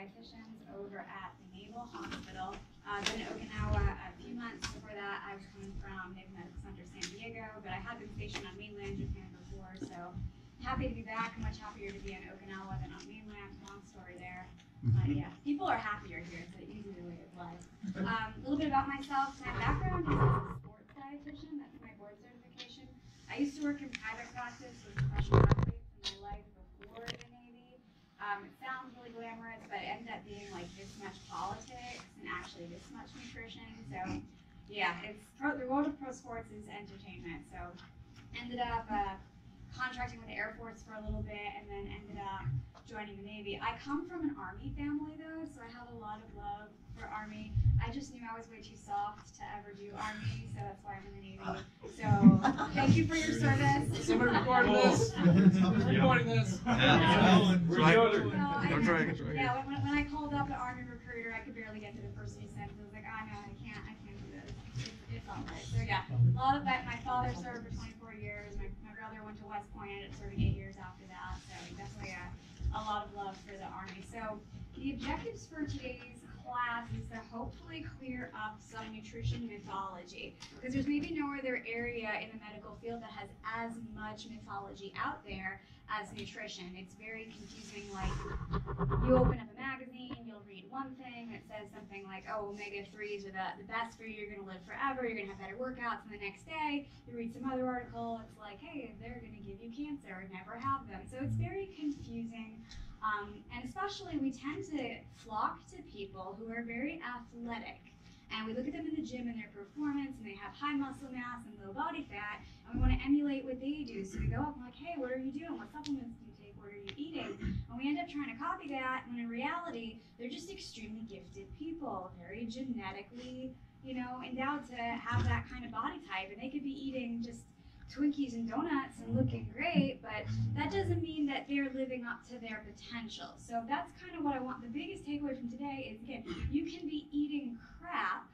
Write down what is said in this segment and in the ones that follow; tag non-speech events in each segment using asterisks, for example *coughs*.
dietitians over at the Naval Hospital. I've been in Okinawa a few months. Before that, I was coming from Naval Medical Center San Diego, but I had been stationed on mainland Japan before, so happy to be back. Much happier to be in Okinawa than on mainland. Long story there. But yeah, people are happier here. It's an easy way of life. Um, a little bit about myself. My background is as a sports dietitian. That's my board certification. I used to work in private practice with professional athletes in my life before the Navy. Um, it sounds really glamorous, but it ended up being like this much politics and actually this much nutrition. So, yeah, it's pro, the world of pro sports is entertainment. So, ended up uh, contracting with the Air Force for a little bit, and then ended up joining the Navy. I come from an Army family though, so I have a lot of love for Army. I just knew I was way too soft to ever do Army, so that's why I'm in the Navy. So, thank you for your service. *laughs* Somebody recording this? *laughs* Recording this? Yeah. Right. Well, Don't I- try it, try it. Yeah, when, when I called up an army recruiter, I could barely get to the first few sentences. I was like, ah, I know, I can't, I can't do this. It's, it's all right. So yeah, a lot of that. My father served for 24 years. My, my brother went to West Point and serving eight years after that. So definitely a, a lot of love for the army. So the objectives for today's class is to hopefully clear up some nutrition mythology because there's maybe no other area in the medical field that has as much mythology out there as nutrition. It's very confusing. Like you open up a magazine, you'll read one thing that says something like, "Oh, omega threes are the, the best for you. You're going to live forever. You're going to have better workouts." And the next day, you read some other article. It's like, "Hey, they're going to give you cancer never have them." So it's very confusing. Um, and especially, we tend to flock to people who are very athletic. And we look at them in the gym and their performance, and they have high muscle mass and low body fat, and we want to emulate what they do. So we go up and like, hey, what are you doing? What supplements do you take? What are you eating? And we end up trying to copy that, when in reality, they're just extremely gifted people, very genetically, you know, endowed to have that kind of body type, and they could be eating just Twinkies and donuts and looking great, but that doesn't mean that they're living up to their potential. So that's kind of what I want. The biggest takeaway from today is again, you can be eating crap,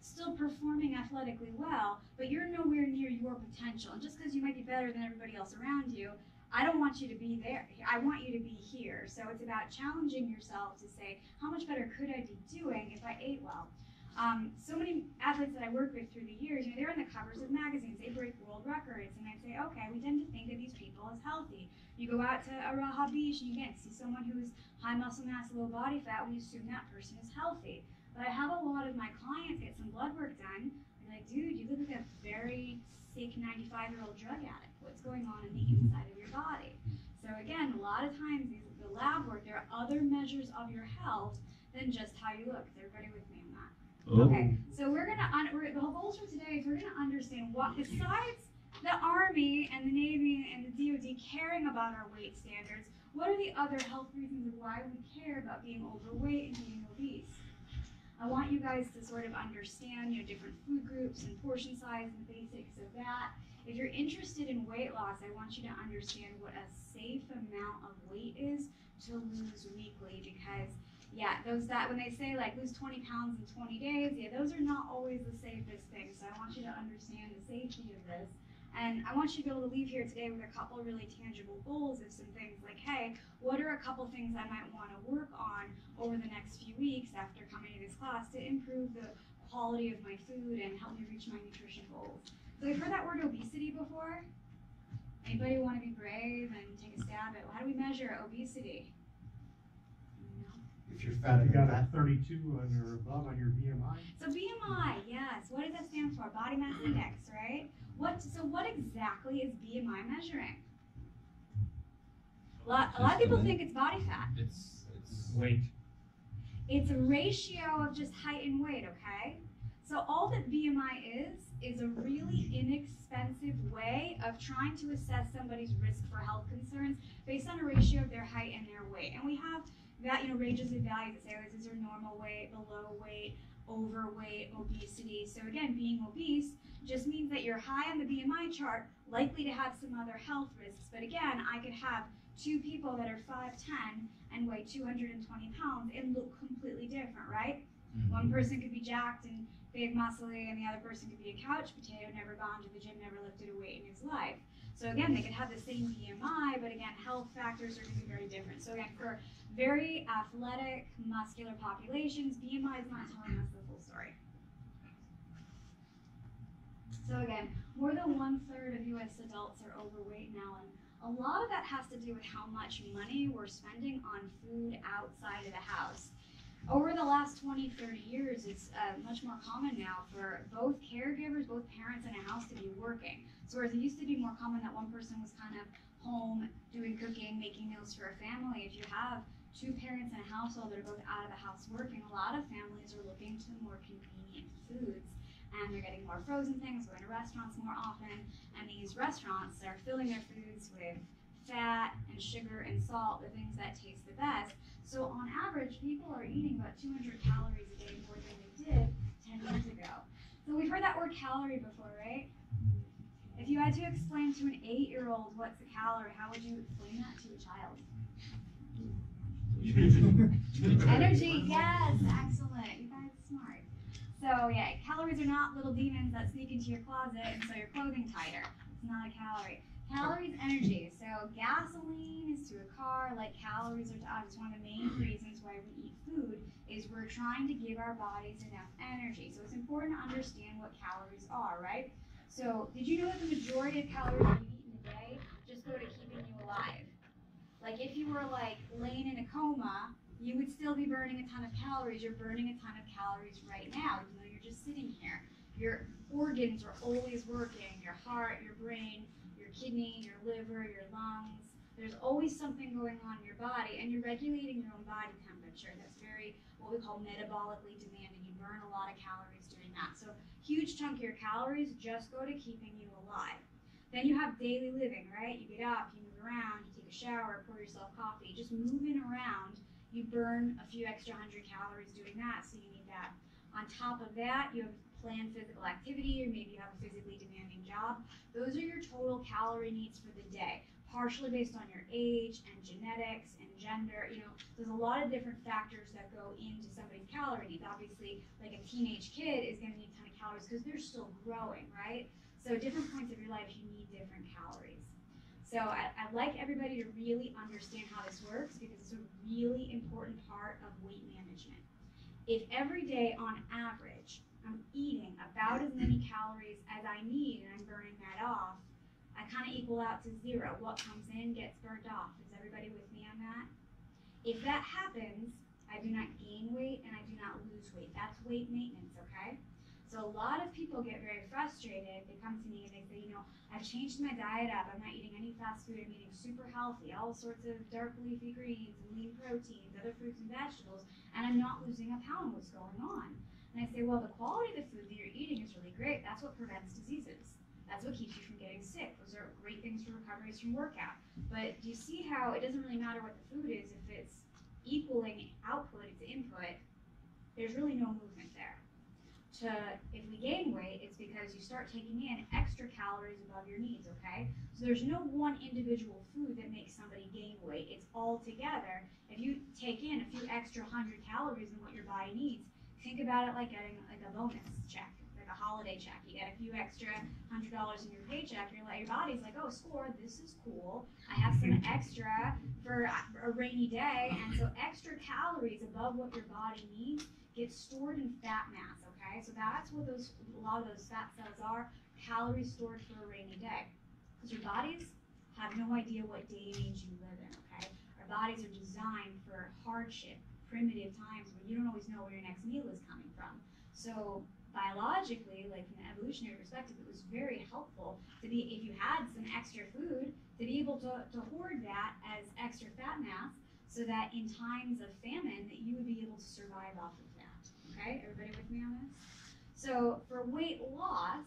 still performing athletically well, but you're nowhere near your potential. And just because you might be better than everybody else around you, I don't want you to be there. I want you to be here. So it's about challenging yourself to say, how much better could I be doing if I ate well? Um, so many athletes that I work with through the years, you know, they're on the covers of magazines, they break world records, and I say, okay, we tend to think of these people as healthy. You go out to Araha Beach and you again see someone who's high muscle mass, low body fat, we assume that person is healthy. But I have a lot of my clients get some blood work done, and like, dude, you look like a very sick 95 year old drug addict. What's going on in the inside of your body? So again, a lot of times these, the lab work, there are other measures of your health than just how you look. Is everybody with me on? Okay, so we're gonna, un- we're, the goals for today is we're gonna understand what, besides the Army and the Navy and the DoD caring about our weight standards, what are the other health reasons why we care about being overweight and being obese? I want you guys to sort of understand, you know, different food groups and portion size and the basics of that. If you're interested in weight loss, I want you to understand what a safe amount of weight is to lose weekly because yeah, those that when they say like lose 20 pounds in 20 days, yeah, those are not always the safest things. So I want you to understand the safety of this. And I want you to be able to leave here today with a couple really tangible goals of some things like, hey, what are a couple things I might want to work on over the next few weeks after coming to this class to improve the quality of my food and help me reach my nutrition goals? So we've heard that word obesity before. Anybody want to be brave and take a stab at how do we measure obesity? No. If you're fat, You you're got a fat. thirty-two on your above on your BMI? So BMI, yes. What does that stand for? Body mass index, right? What? So what exactly is BMI measuring? A lot, a lot of people think it's body fat. It's, it's. Weight. It's a ratio of just height and weight, okay? So all that BMI is is a really inexpensive way of trying to assess somebody's risk for health concerns based on a ratio of their height and their weight. And we have that, you know, ranges of values that say, oh, is your normal weight, below weight, overweight, obesity. So again, being obese just means that you're high on the BMI chart, likely to have some other health risks. But again, I could have two people that are 5'10 and weigh 220 pounds and look completely different, right? Mm-hmm. One person could be jacked and big muscly, and the other person could be a couch potato, never gone to the gym, never lifted a weight in his life. So again, they could have the same BMI, but again, health factors are going to be very different. So again, for very athletic, muscular populations, BMI is not telling us the full story. So again, more than one third of U.S. adults are overweight now, and a lot of that has to do with how much money we're spending on food outside of the house. Over the last 20, 30 years, it's uh, much more common now for both caregivers, both parents in a house to be working. So whereas it used to be more common that one person was kind of home doing cooking, making meals for a family, if you have two parents in a household that are both out of the house working, a lot of families are looking to more convenient foods and they're getting more frozen things, going to restaurants more often, and these restaurants are filling their foods with fat and sugar and salt, the things that taste the best. So on average, people are eating about 200 calories a day more than they did 10 years ago. So we've heard that word calorie before, right? If you had to explain to an eight-year-old what's a calorie, how would you explain that to a child? *laughs* Energy, yes, excellent. You guys are smart. So yeah, calories are not little demons that sneak into your closet and sew your clothing tighter. It's not a calorie. Calories, energy. So gasoline is to a car like calories are to us. It's one of the main reasons why we eat food is we're trying to give our bodies enough energy. So it's important to understand what calories are, right? So did you know that the majority of calories that you eat in a day just go to keeping you alive? Like if you were like laying in a coma, you would still be burning a ton of calories. You're burning a ton of calories right now, even though you're just sitting here. Your organs are always working, your heart, your brain, kidney, your liver, your lungs. There's always something going on in your body, and you're regulating your own body temperature. That's very what we call metabolically demanding. You burn a lot of calories doing that. So huge chunk of your calories just go to keeping you alive. Then you have daily living, right? You get up, you move around, you take a shower, pour yourself coffee, just moving around. You burn a few extra hundred calories doing that, so you need that. On top of that, you have planned physical activity, or maybe you have a physically demanding job. Those are your total calorie needs for the day, partially based on your age and genetics and gender. You know, there's a lot of different factors that go into somebody's calorie needs. Obviously, like a teenage kid is going to need a ton of calories because they're still growing, right? So, different points of your life, you need different calories. So, I, I'd like everybody to really understand how this works because it's a really important part of weight management. If every day, on average, I'm eating about as many calories as I need and I'm burning that off, I kind of equal out to zero. What comes in gets burned off. Is everybody with me on that? If that happens, I do not gain weight and I do not lose weight. That's weight maintenance, okay? So a lot of people get very frustrated. They come to me and they say, you know, I've changed my diet up. I'm not eating any fast food. I'm eating super healthy, all sorts of dark leafy greens lean proteins, other fruits and vegetables, and I'm not losing a pound. What's going on? And I say, well, the quality of the food that you're eating is really great. That's what prevents diseases. That's what keeps you from getting sick. Those are great things for recoveries from workout. But do you see how it doesn't really matter what the food is if it's equaling output to input? There's really no movement there. To if we gain weight, it's because you start taking in extra calories above your needs. Okay, so there's no one individual food that makes somebody gain weight. It's all together. If you take in a few extra hundred calories than what your body needs, think about it like getting like a bonus check, like a holiday check. You get a few extra hundred dollars in your paycheck. Like your body's like, oh, score. This is cool. I have some *laughs* extra for a rainy day, and so extra calories above what your body needs get stored in fat mass. Okay, so that's what those a lot of those fat cells are. Calories stored for a rainy day, because your bodies have no idea what day and age you live in. Okay, our bodies are designed for hardship primitive times where you don't always know where your next meal is coming from. So biologically, like from an evolutionary perspective, it was very helpful to be if you had some extra food to be able to, to hoard that as extra fat mass so that in times of famine that you would be able to survive off of that. Okay, everybody with me on this? So for weight loss,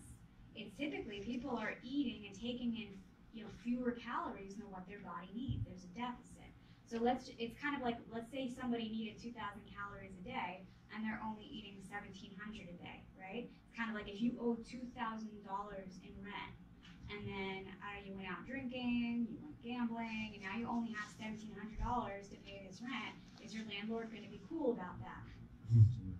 it's typically people are eating and taking in you know fewer calories than what their body needs. There's a deficit. So let's, it's kind of like, let's say somebody needed 2,000 calories a day and they're only eating 1,700 a day, right? It's kind of like if you owe $2,000 in rent and then uh, you went out drinking, you went gambling, and now you only have $1,700 to pay this rent, is your landlord going to be cool about that?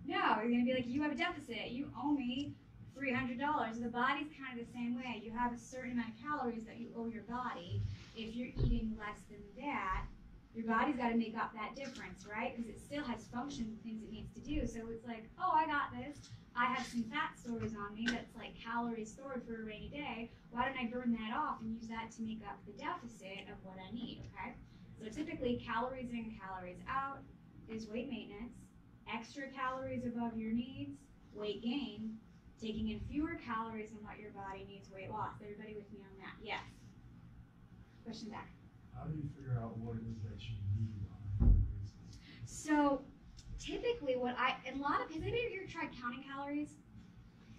No, you're going to be like, you have a deficit. You owe me three hundred dollars. The body's kind of the same way. You have a certain amount of calories that you owe your body. If you're eating less than that, your body's got to make up that difference, right? Because it still has functions things it needs to do. So it's like, oh, I got this. I have some fat stores on me that's like calories stored for a rainy day. Why don't I burn that off and use that to make up the deficit of what I need, okay? So typically, calories in, calories out is weight maintenance. Extra calories above your needs, weight gain. Taking in fewer calories than what your body needs, weight loss. Everybody with me on that? Yes. Question back. How do you figure out what it is that you need on a? So typically what I and a lot of has anybody here tried counting calories?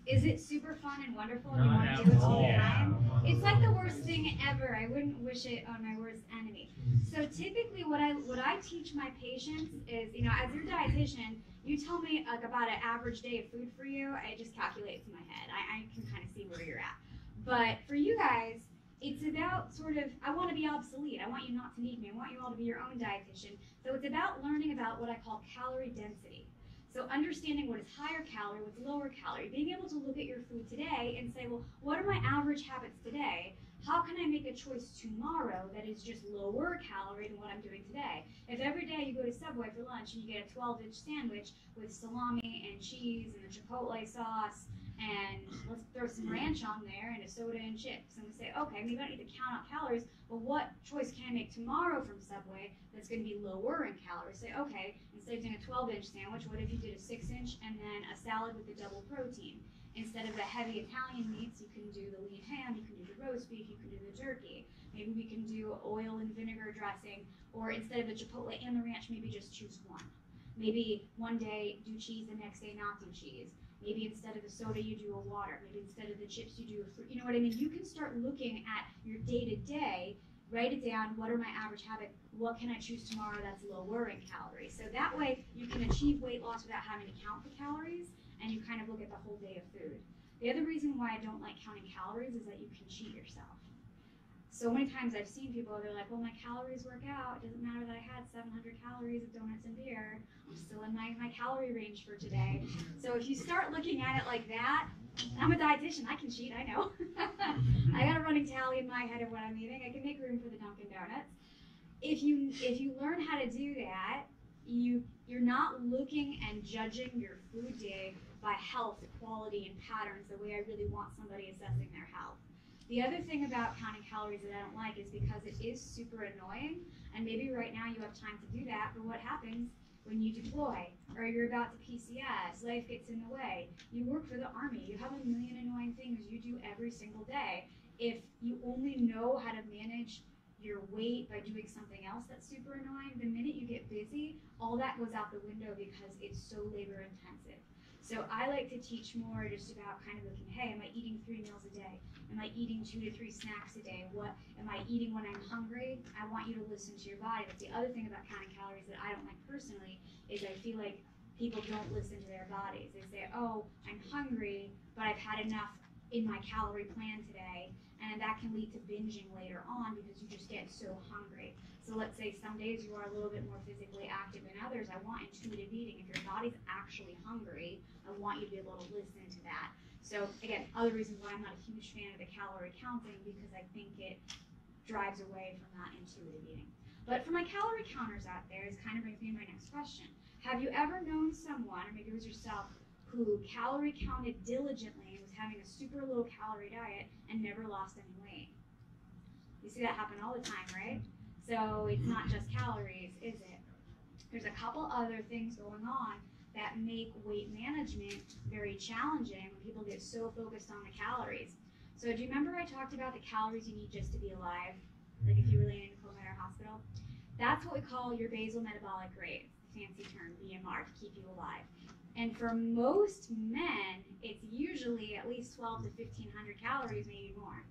Is it super fun and wonderful and you want to do it all the time? It's like the worst thing ever. I wouldn't wish it on my worst enemy. So typically what I what I teach my patients is, you know, as your dietitian, you tell me like about an average day of food for you, I just calculate it in my head. I, I can kind of see where you're at. But for you guys, it's about sort of I want to be obsolete. I want you not to need me. I want you all to be your own dietitian. So it's about learning about what I call calorie density. So understanding what is higher calorie, what's lower calorie, being able to look at your food today and say, well, what are my average habits today? How can I make a choice tomorrow that is just lower calorie than what I'm doing today? If every day you go to Subway for lunch and you get a 12 inch sandwich with salami and cheese and the chipotle sauce and let's throw some mm. ranch on there and a soda and chips. And we say, okay, maybe I don't need to count out calories, but what choice can I make tomorrow from Subway that's going to be lower in calories? Say, okay, instead of doing a 12 inch sandwich, what if you did a 6 inch and then a salad with the double protein? Instead of the heavy Italian meats, you can do the lean ham, you can do the roast beef, you can do the jerky. Maybe we can do oil and vinegar dressing, or instead of the chipotle and the ranch, maybe just choose one. Maybe one day do cheese, the next day not do cheese. Maybe instead of the soda, you do a water. Maybe instead of the chips, you do a fruit. You know what I mean? You can start looking at your day to day, write it down. What are my average habits? What can I choose tomorrow that's lower in calories? So that way you can achieve weight loss without having to count the calories and you kind of look at the whole day of food. The other reason why I don't like counting calories is that you can cheat yourself. So many times I've seen people, they're like, well, my calories work out. It doesn't matter that I had 700 calories of donuts and beer. I'm still in my, my calorie range for today. So if you start looking at it like that, I'm a dietitian. I can cheat. I know. *laughs* I got a running tally in my head of what I'm eating. I can make room for the Dunkin' Donuts. If you if you learn how to do that, you you're not looking and judging your food day by health, quality, and patterns the way I really want somebody assessing their health. The other thing about counting calories that I don't like is because it is super annoying, and maybe right now you have time to do that, but what happens when you deploy or you're about to PCS, life gets in the way. You work for the army, you have a million annoying things you do every single day. If you only know how to manage your weight by doing something else that's super annoying, the minute you get busy, all that goes out the window because it's so labor intensive. So I like to teach more just about kind of looking, hey, am I eating three meals a day? Am I eating two to three snacks a day? What am I eating when I'm hungry? I want you to listen to your body. That's the other thing about counting calories that I don't like personally is I feel like people don't listen to their bodies. They say, oh, I'm hungry, but I've had enough in my calorie plan today, and that can lead to binging later on because you just get so hungry. So let's say some days you are a little bit more physically active than others. I want intuitive eating. If your body's actually hungry, I want you to be able to listen to that. So again, other reasons why I'm not a huge fan of the calorie counting because I think it drives away from that intuitive eating. But for my calorie counters out there, this kind of brings me to my next question. Have you ever known someone, or maybe it was yourself, who calorie counted diligently and was having a super low calorie diet and never lost any weight? You see that happen all the time, right? So it's not just calories, is it? There's a couple other things going on that make weight management very challenging when people get so focused on the calories. So do you remember I talked about the calories you need just to be alive? Like if you were laying in a our hospital? That's what we call your basal metabolic rate, fancy term, BMR, to keep you alive. And for most men, it's usually at least 12 to 1500 calories, maybe more.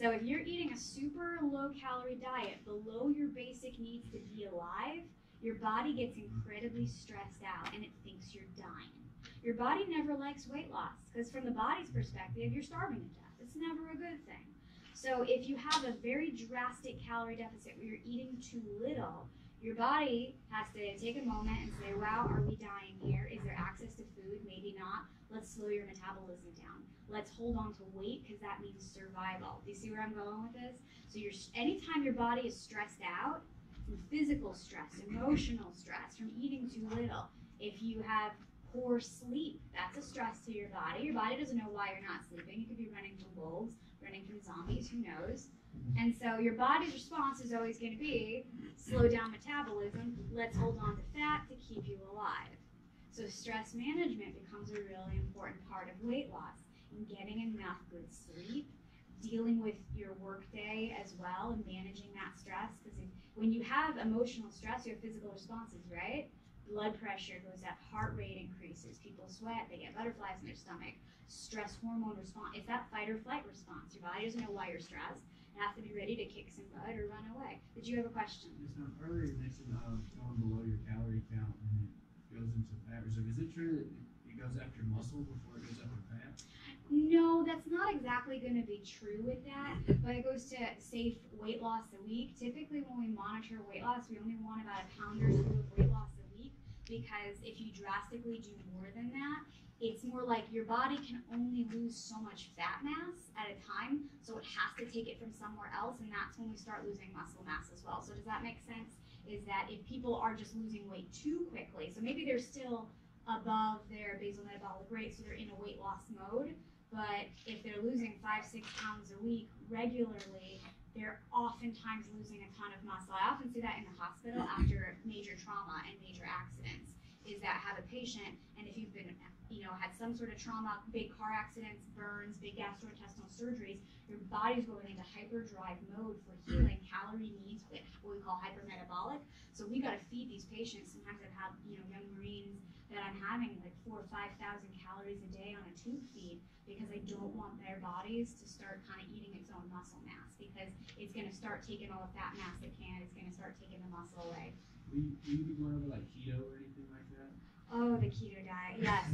So if you're eating a super low calorie diet below your basic needs to be alive, your body gets incredibly stressed out and it thinks you're dying. Your body never likes weight loss because from the body's perspective, you're starving to death. It's never a good thing. So if you have a very drastic calorie deficit where you're eating too little, Your body has to take a moment and say, wow, are we dying here? Is there access to food? Maybe not. Let's slow your metabolism down. Let's hold on to weight because that means survival. Do you see where I'm going with this? So you're anytime your body is stressed out from physical stress, emotional stress, from eating too little, if you have poor sleep, that's a stress to your body. Your body doesn't know why you're not sleeping. You could be running from wolves, running from zombies, who knows? And so your body's response is always going to be slow down metabolism, let's hold on to fat to keep you alive. So stress management becomes a really important part of weight loss and getting enough good sleep, dealing with your workday as well and managing that stress because when you have emotional stress, you have physical responses, right? Blood pressure goes up, heart rate increases, people sweat, they get butterflies in their stomach, stress hormone response. It's that fight or flight response. Your body doesn't know why you're stressed and have to be ready to kick some butt or run away. Did you have a question? Yes. Earlier you mentioned uh, going below your calorie count and goes into fat reserve. Is it true that it goes after muscle before it goes after fat? No, that's not exactly going to be true with that, but it goes to safe weight loss a week. Typically, when we monitor weight loss, we only want about a pound or two of weight loss a week because if you drastically do more than that, it's more like your body can only lose so much fat mass at a time, so it has to take it from somewhere else, and that's when we start losing muscle mass as well. So does that make sense? Is that if people are just losing weight too quickly, so maybe they're still above their basal metabolic rate, so they're in a weight loss mode, but if they're losing five, six pounds a week regularly, they're oftentimes losing a ton of muscle. I often see that in the hospital after major trauma and major accidents. Is that have a patient, and if you've been you know, had some sort of trauma, big car accidents, burns, big gastrointestinal surgeries, your body's going into hyperdrive mode for healing calorie needs, what we call hypermetabolic. So we got to feed these patients. Sometimes I've had, you know, young Marines that I'm having like four or 5,000 calories a day on a tube feed because I don't want their bodies to start kind of eating its own muscle mass because it's going to start taking all the fat mass it can. It's going to start taking the muscle away. Will you, will you be going over like keto or anything? Oh, the keto diet. Yes.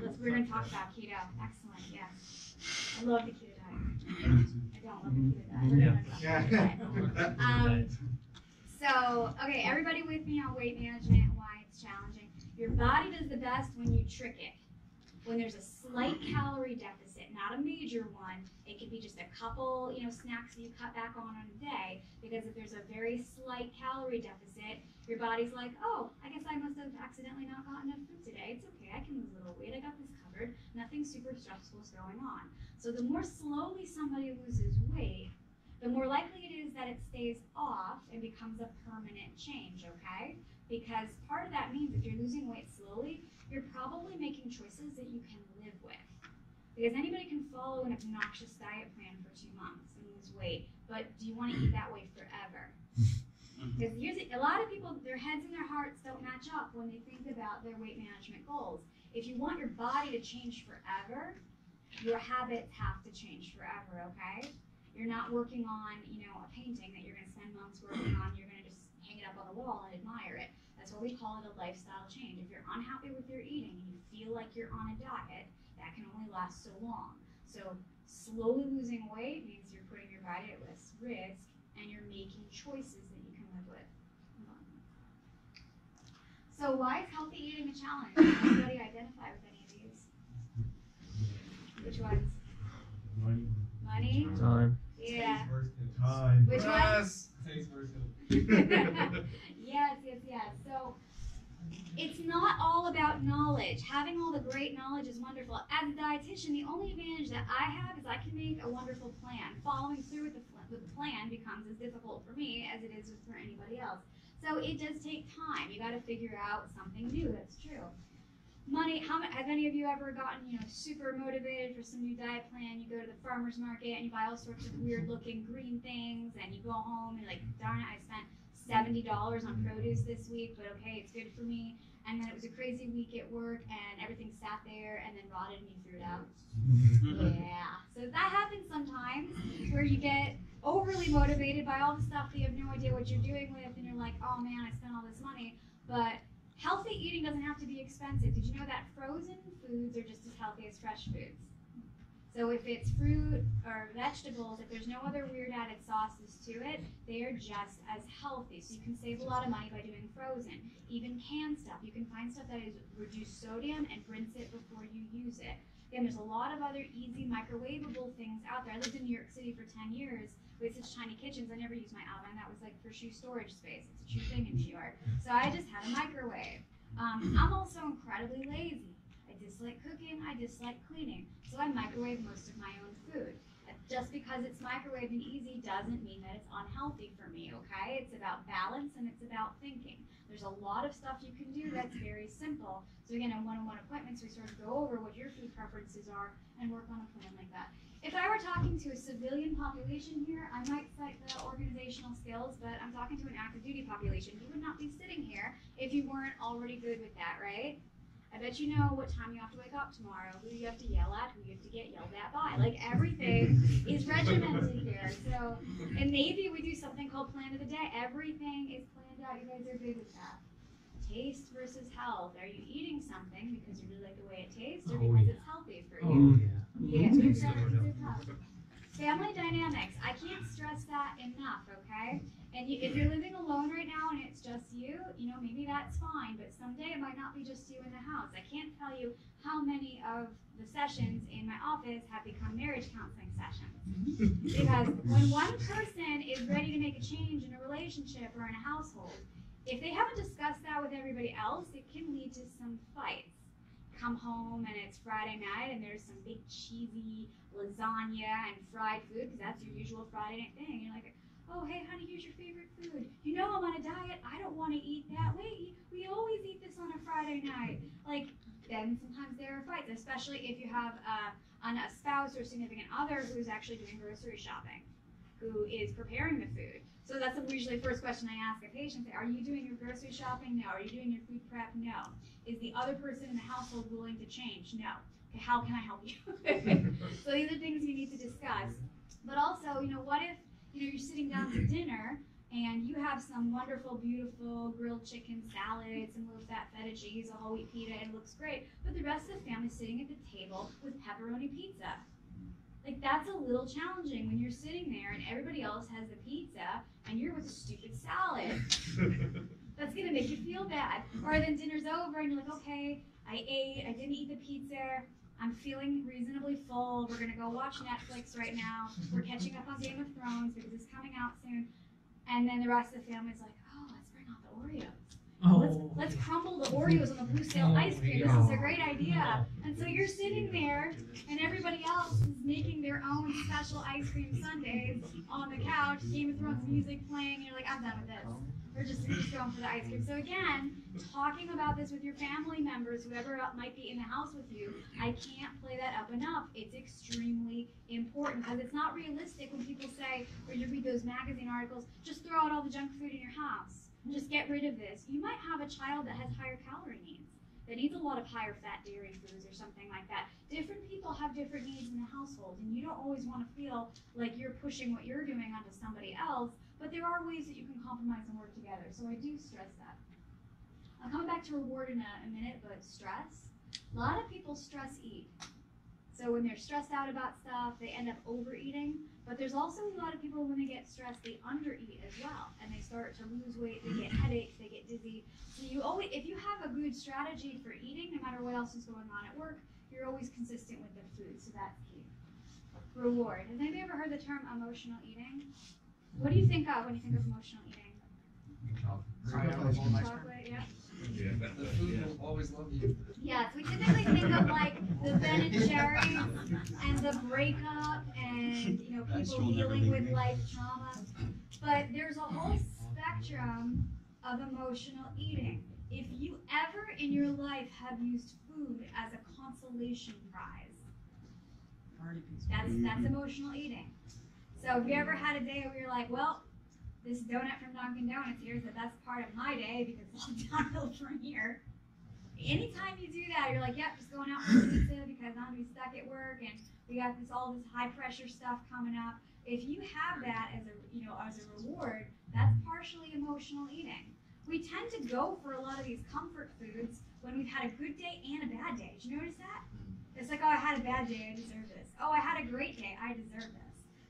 Let's, we're going to talk about keto. Excellent. Yes. I love the keto diet. I don't love the keto diet. Yeah. Um, so, okay, everybody with me on weight management and why it's challenging. Your body does the best when you trick it. When there's a slight calorie deficit, not a major one, it could be just a couple, you know, snacks that you cut back on on a day. Because if there's a very slight calorie deficit, your body's like, oh, I guess I must have accidentally not gotten enough food today. It's okay, I can lose a little weight. I got this covered. Nothing super stressful is going on. So the more slowly somebody loses weight, the more likely it is that it stays off and becomes a permanent change, okay? Because part of that means if you're losing weight slowly, you're probably making choices that you can live with. Because anybody can follow an obnoxious diet plan for two months and lose weight, but do you want to eat that way forever? Mm-hmm. Because here's a lot of people, their heads and their hearts don't match up when they think about their weight management goals. If you want your body to change forever, your habits have to change forever, okay? You're not working on, you know, a painting that you're going to spend months working on. You're going to just hang it up on the wall and admire it. That's why we call it a lifestyle change. If you're unhappy with your eating and you feel like you're on a diet, that can only last so long. So slowly losing weight means you're putting your body at less risk and you're making choices that you can live with. So why is healthy eating a challenge? Anybody identify with any of these? Which ones? Money. Money? Time. Yeah. Time. Which one? Yes. *laughs* yes, yes, yes. So it's not all about knowledge. Having all the great knowledge is wonderful. As a dietitian, the only advantage that I have is I can make a wonderful plan. Following through with the, with the plan becomes as difficult for me as it is for anybody else. So it does take time. You got to figure out something new. That's true. Money. How have any of you ever gotten you know super motivated for some new diet plan? You go to the farmers market and you buy all sorts of weird looking green things, and you go home and like, darn it, I spent seventy dollars on produce this week, but okay, it's good for me. And then it was a crazy week at work, and everything sat there and then rotted, and you threw it out. *laughs* yeah. So that happens sometimes, where you get overly motivated by all the stuff that you have no idea what you're doing with, and you're like, oh man, I spent all this money. But healthy eating doesn't have to be expensive. Did you know that frozen foods are just as healthy as fresh foods? So if it's fruit or vegetables, if there's no other weird added sauces to it, they are just as healthy. So you can save a lot of money by doing frozen. Even canned stuff, you can find stuff that is reduced sodium and rinse it before you use it. Again, there's a lot of other easy microwavable things out there. I lived in New York City for 10 years with such tiny kitchens. I never used my oven. That was like for shoe storage space. It's a true thing in New York. So I just had a microwave. Um, I'm also incredibly lazy. I dislike cooking. I dislike cleaning. So I microwave most of my own food. Just because it's microwave and easy doesn't mean that it's unhealthy for me, okay? It's about balance and it's about thinking. There's a lot of stuff you can do that's *clears throat* very simple. So again, in one-on-one appointments, we sort of go over what your food preferences are and work on a plan like that. If I were talking to a civilian population here, I might cite the organizational skills, but I'm talking to an active duty population. You would not be sitting here if you weren't already good with that, right? I bet you know what time you have to wake up tomorrow, who you have to yell at, who you have to get yelled at by. Like everything is regimented here. So in Navy, we do something called plan of the day. Everything is planned out. You guys are good with that. Taste versus health. Are you eating something because you really like the way it tastes, or Oh, because it's healthy for Oh, you? yeah. Yeah, these are- these are tough. Family dynamics. I can't stress that enough, okay? And you, if you're living alone right now and it's just you, you know, maybe that's fine, but someday it might not be just you in the house. I can't tell you how many of the sessions in my office have become marriage counseling sessions. Because when one person is ready to make a change in a relationship or in a household, if they haven't discussed that with everybody else, it can lead to some fights. Come home and it's Friday night and there's some big cheesy lasagna and fried food because that's your usual Friday night thing. You're like, oh hey honey, here's your favorite food. You know I'm on a diet. I don't want to eat that. Wait, we always eat this on a Friday night. Like then sometimes there are fights, especially if you have uh, a spouse or significant other who's actually doing grocery shopping, who is preparing the food. So that's the usually first question I ask a patient: Say, Are you doing your grocery shopping? No. Are you doing your food prep? No. Is the other person in the household willing to change? No. Okay, how can I help you? *laughs* so these are things you need to discuss. But also, you know, what if you know you're sitting down to dinner and you have some wonderful, beautiful grilled chicken salad, some low fat feta cheese, a whole wheat pita, and it looks great. But the rest of the family's sitting at the table with pepperoni pizza. Like that's a little challenging when you're sitting there and everybody else has the pizza and you're with a stupid salad. *laughs* That's gonna make you feel bad. Or then dinner's over and you're like, okay, I ate, I didn't eat the pizza, I'm feeling reasonably full. We're gonna go watch Netflix right now. We're catching up on Game of Thrones because it's coming out soon. And then the rest of the family's like, oh, let's bring out the Oreos. Oh. Let's, Oh. let's crumble the Oreos on the Blue Seal oh, ice cream. This is a great idea. And so you're sitting there, and everybody else is making their own special ice cream sundaes on the couch, Game of Thrones music playing, and you're like, I'm done with this. We're just, just going for the ice cream. So again, talking about this with your family members, whoever might be in the house with you, I can't play that up enough. It's extremely important because it's not realistic when people say, or you read those magazine articles, just throw out all the junk food in your house. Just get rid of this. You might have a child that has higher calorie needs, that needs a lot of higher fat dairy foods or something like that. Different people have different needs in the household, and you don't always want to feel like you're pushing what you're doing onto somebody else, but there are ways that you can compromise and work together. So I do stress that. I'll come back to reward in a, a minute, but stress. A lot of people stress eat. So when they're stressed out about stuff, they end up overeating. But there's also a lot of people when they get stressed, they undereat as well, and they start to lose weight. They get headaches, they get dizzy. So you always, if you have a good strategy for eating, no matter what else is going on at work, you're always consistent with the food. So that's key. Reward. Has anybody ever heard the term emotional eating? What do you think uh, of when you think of emotional eating? Chocolate, yeah. Yeah, The food will always love you. Yes, we typically think of like the Ben and Jerry's and the breakup and you know people dealing with life trauma. But there's a whole spectrum of emotional eating. If you ever in your life have used food as a consolation prize, that's that's emotional eating. So have you ever had a day where you're like, well, this donut from Dunkin' Donuts here is the best part of my day because it's *laughs* all downhill from here. Anytime you do that, you're like, yep, just going out for pizza because I'm gonna be stuck at work and we got this all this high pressure stuff coming up. If you have that as a you know as a reward, that's partially emotional eating. We tend to go for a lot of these comfort foods when we've had a good day and a bad day. Did you notice that? Mm-hmm. It's like, oh, I had a bad day, I deserve this. Oh, I had a great day, I deserve this.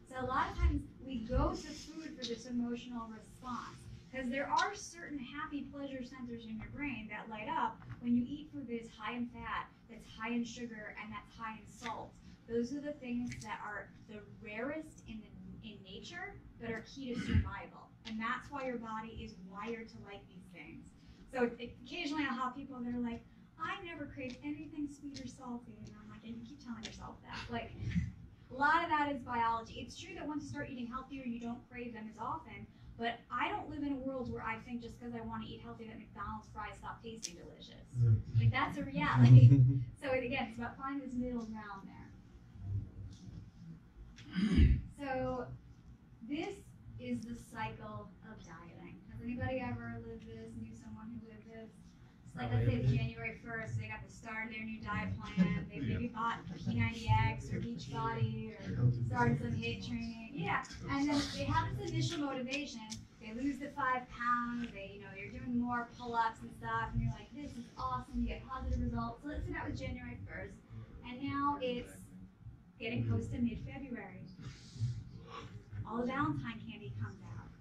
So a lot of times we go to food for this emotional response because there are certain happy pleasure centers in your brain that light up when you eat food that is high in fat, that's high in sugar, and that's high in salt. Those are the things that are the rarest in the, in nature that are key to survival, and that's why your body is wired to like these things. So occasionally I'll have people that are like, I never crave anything sweet or salty, and I'm like, and you keep telling yourself that, like. A lot of that is biology. It's true that once you start eating healthier, you don't crave them as often. But I don't live in a world where I think just because I want to eat healthy that McDonald's fries stop tasting delicious. Mm-hmm. Like that's a reality. *laughs* so again, it's about finding this middle ground there. So this is the cycle of dieting. Has anybody ever lived this? Knew someone who lived this? It's like let's say it's January first, they got the start of their new diet plan. They maybe bought P90X or Beachbody or started some HIIT training. Yeah, and then they have this initial motivation. They lose the five pounds. They, you know, you're doing more pull-ups and stuff, and you're like, this is awesome. You get positive results. So let's say that was January first, and now it's getting close to mid-February. All the Valentine candy comes out,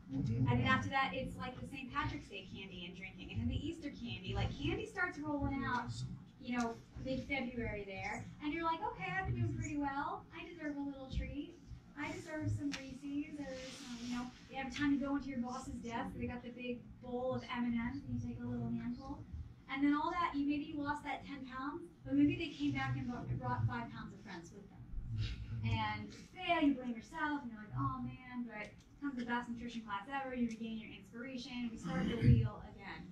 Mm-hmm. and then after that, it's like the St. Patrick's Day candy and drinking, and then the Easter candy. Like candy starts rolling mm-hmm. out, you know, mid-February there, and you're like, okay, I've been doing pretty well. I deserve a little treat. I deserve some Reese's or some, you know, you have time to go into your boss's desk. They got the big bowl of M&Ms, and you take a little handful. And then all that, you maybe you lost that 10 pounds, but maybe they came back and brought, brought five pounds of friends with them. *laughs* And you fail, you blame yourself, and you're like, oh man, but comes the best nutrition class ever. You regain your inspiration. We start the wheel again.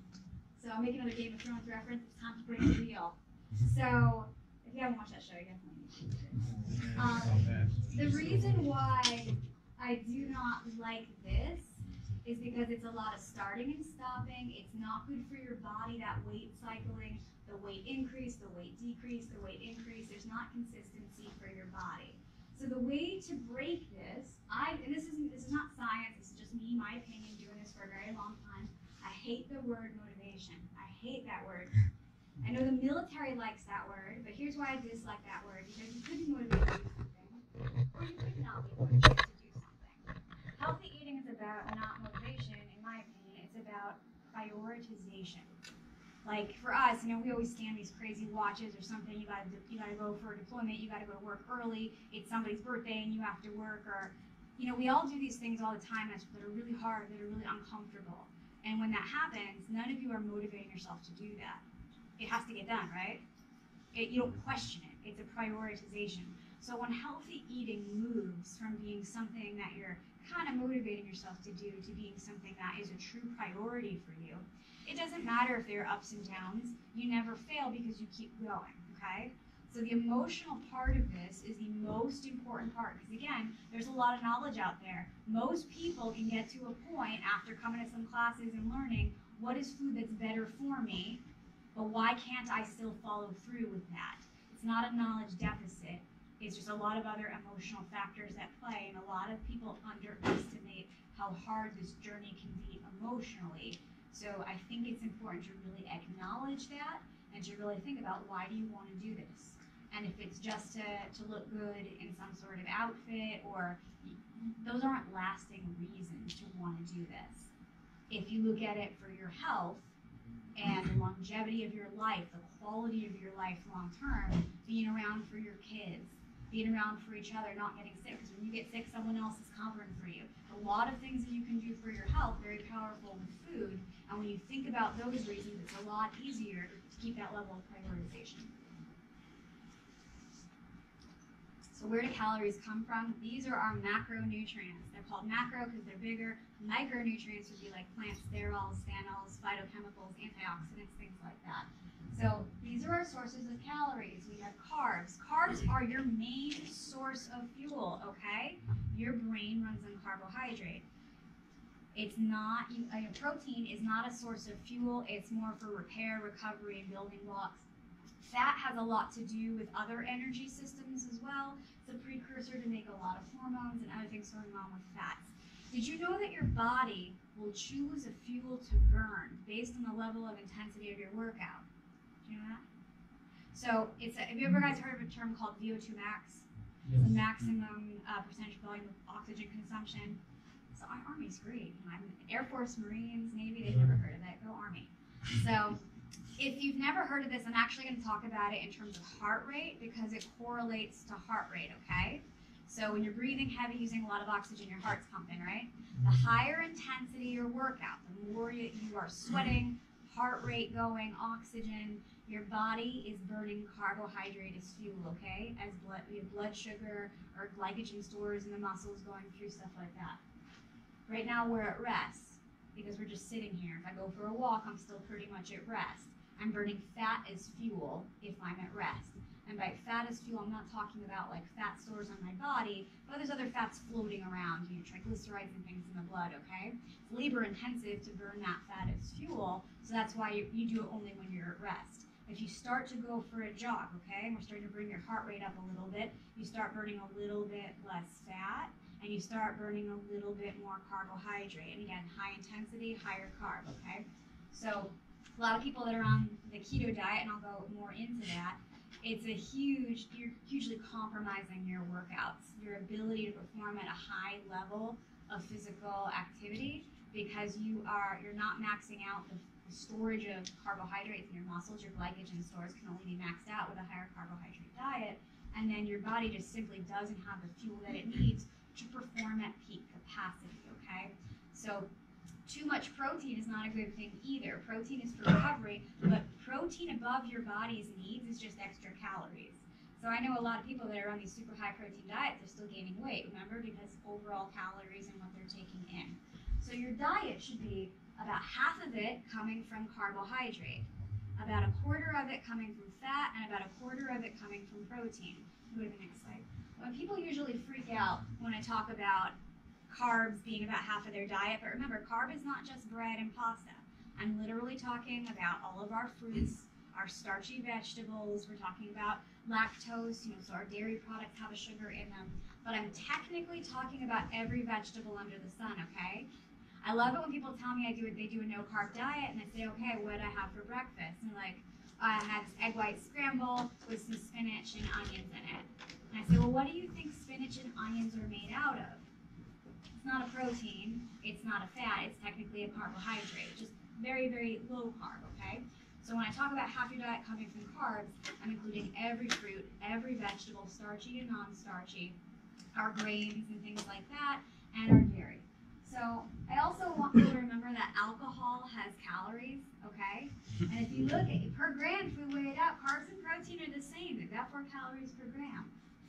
So I'll make another Game of Thrones reference. It's time to break the wheel. So if you haven't watched that show, you definitely need to. Um, the reason why I do not like this is because it's a lot of starting and stopping. It's not good for your body, that weight cycling, the weight increase, the weight decrease, the weight increase. There's not consistency for your body. So the way to break this, I and this isn't this is not science, this is just me, my opinion, doing this for a very long time. I hate the word motivation. I hate that word. I know the military likes that word, but here's why I dislike that word because you could be motivated to do something, or you could not be motivated to do something. Healthy eating is about not motivation, in my opinion, it's about prioritization. Like for us, you know, we always scan these crazy watches or something. You gotta you gotta go for a deployment. You gotta go to work early. It's somebody's birthday and you have to work. Or, you know, we all do these things all the time that are really hard, that are really uncomfortable. And when that happens, none of you are motivating yourself to do that. It has to get done, right? It, you don't mm-hmm. question it. It's a prioritization. So when healthy eating moves from being something that you're kind of motivating yourself to do to being something that is a true priority for you, it doesn't matter if there are ups and downs. You never fail because you keep going, okay? So the emotional part of this is the most important part because again, there's a lot of knowledge out there. Most people can get to a point after coming to some classes and learning what is food that's better for me, but why can't I still follow through with that? It's not a knowledge deficit. It's just a lot of other emotional factors at play, and a lot of people underestimate how hard this journey can be emotionally. So I think it's important to really acknowledge that and to really think about why do you want to do this? And if it's just to, to look good in some sort of outfit or those aren't lasting reasons to want to do this. If you look at it for your health and the longevity of your life, the quality of your life long term, being around for your kids, being around for each other, not getting sick. Because when you get sick, someone else is covering for you. A lot of things that you can do for your health, very powerful with food. And when you think about those reasons, it's a lot easier to keep that level of prioritization. So where do calories come from? These are our macronutrients. They're called macro because they're bigger. Micronutrients would be like plant sterols, phenols, phytochemicals, antioxidants, things like that. So these are our sources of calories. We have carbs. Carbs are your main source of fuel, okay? Your brain runs on carbohydrate. It's not, uh, protein is not a source of fuel. It's more for repair, recovery, building blocks. Fat has a lot to do with other energy systems as well. It's a precursor to make a lot of hormones and other things going on with fats. Did you know that your body will choose a fuel to burn based on the level of intensity of your workout? Do you know that? So it's a, have you ever guys heard of a term called VO2 max? It's the maximum uh, percentage volume of oxygen consumption. So our Army's great. I'm Air Force, Marines, Navy, they've never heard of that. Go Army. So if you've never heard of this, I'm actually going to talk about it in terms of heart rate because it correlates to heart rate, okay? So when you're breathing heavy, using a lot of oxygen, your heart's pumping, right? The higher intensity your workout, the more you, you are sweating, heart rate going, oxygen, your body is burning carbohydrate as fuel, okay? As blood, we have blood sugar or glycogen stores in the muscles going through stuff like that. Right now we're at rest because we're just sitting here. If I go for a walk, I'm still pretty much at rest. I'm burning fat as fuel if I'm at rest. And by fat as fuel, I'm not talking about like fat stores on my body, but there's other fats floating around, you know, triglycerides and things in the blood, okay? It's labor intensive to burn that fat as fuel, so that's why you, you do it only when you're at rest. If you start to go for a jog, okay, and we're starting to bring your heart rate up a little bit, you start burning a little bit less fat, and you start burning a little bit more carbohydrate. And again, high intensity, higher carb, okay? So a lot of people that are on the keto diet, and I'll go more into that, it's a huge, you're hugely compromising your workouts, your ability to perform at a high level of physical activity because you are, you're not maxing out the storage of carbohydrates in your muscles, your glycogen stores can only be maxed out with a higher carbohydrate diet, and then your body just simply doesn't have the fuel that it needs to perform at peak capacity, okay? So too much protein is not a good thing either. Protein is for recovery, but protein above your body's needs is just extra calories. So I know a lot of people that are on these super high protein diets are still gaining weight, remember, because overall calories and what they're taking in. So your diet should be about half of it coming from carbohydrate, about a quarter of it coming from fat, and about a quarter of it coming from protein. Go to the next slide. When people usually freak out when I talk about carbs being about half of their diet, but remember, carb is not just bread and pasta. I'm literally talking about all of our fruits, our starchy vegetables, we're talking about lactose, you know, so our dairy products have a sugar in them. But I'm technically talking about every vegetable under the sun, okay? I love it when people tell me I do they do a no carb diet, and I say, okay, what I have for breakfast? And like, I had egg white scramble with some spinach and onions in it. And I say, well, what do you think spinach and onions are made out of? It's not a protein, it's not a fat, it's technically a carbohydrate, just very, very low carb, okay? So when I talk about half your diet coming from carbs, I'm including every fruit, every vegetable, starchy and non-starchy, our grains and things like that, and our dairy. So I also want you to remember that alcohol has calories, okay? And if you look at per gram, if we weigh it out, carbs and protein are the same. They've got four calories per gram.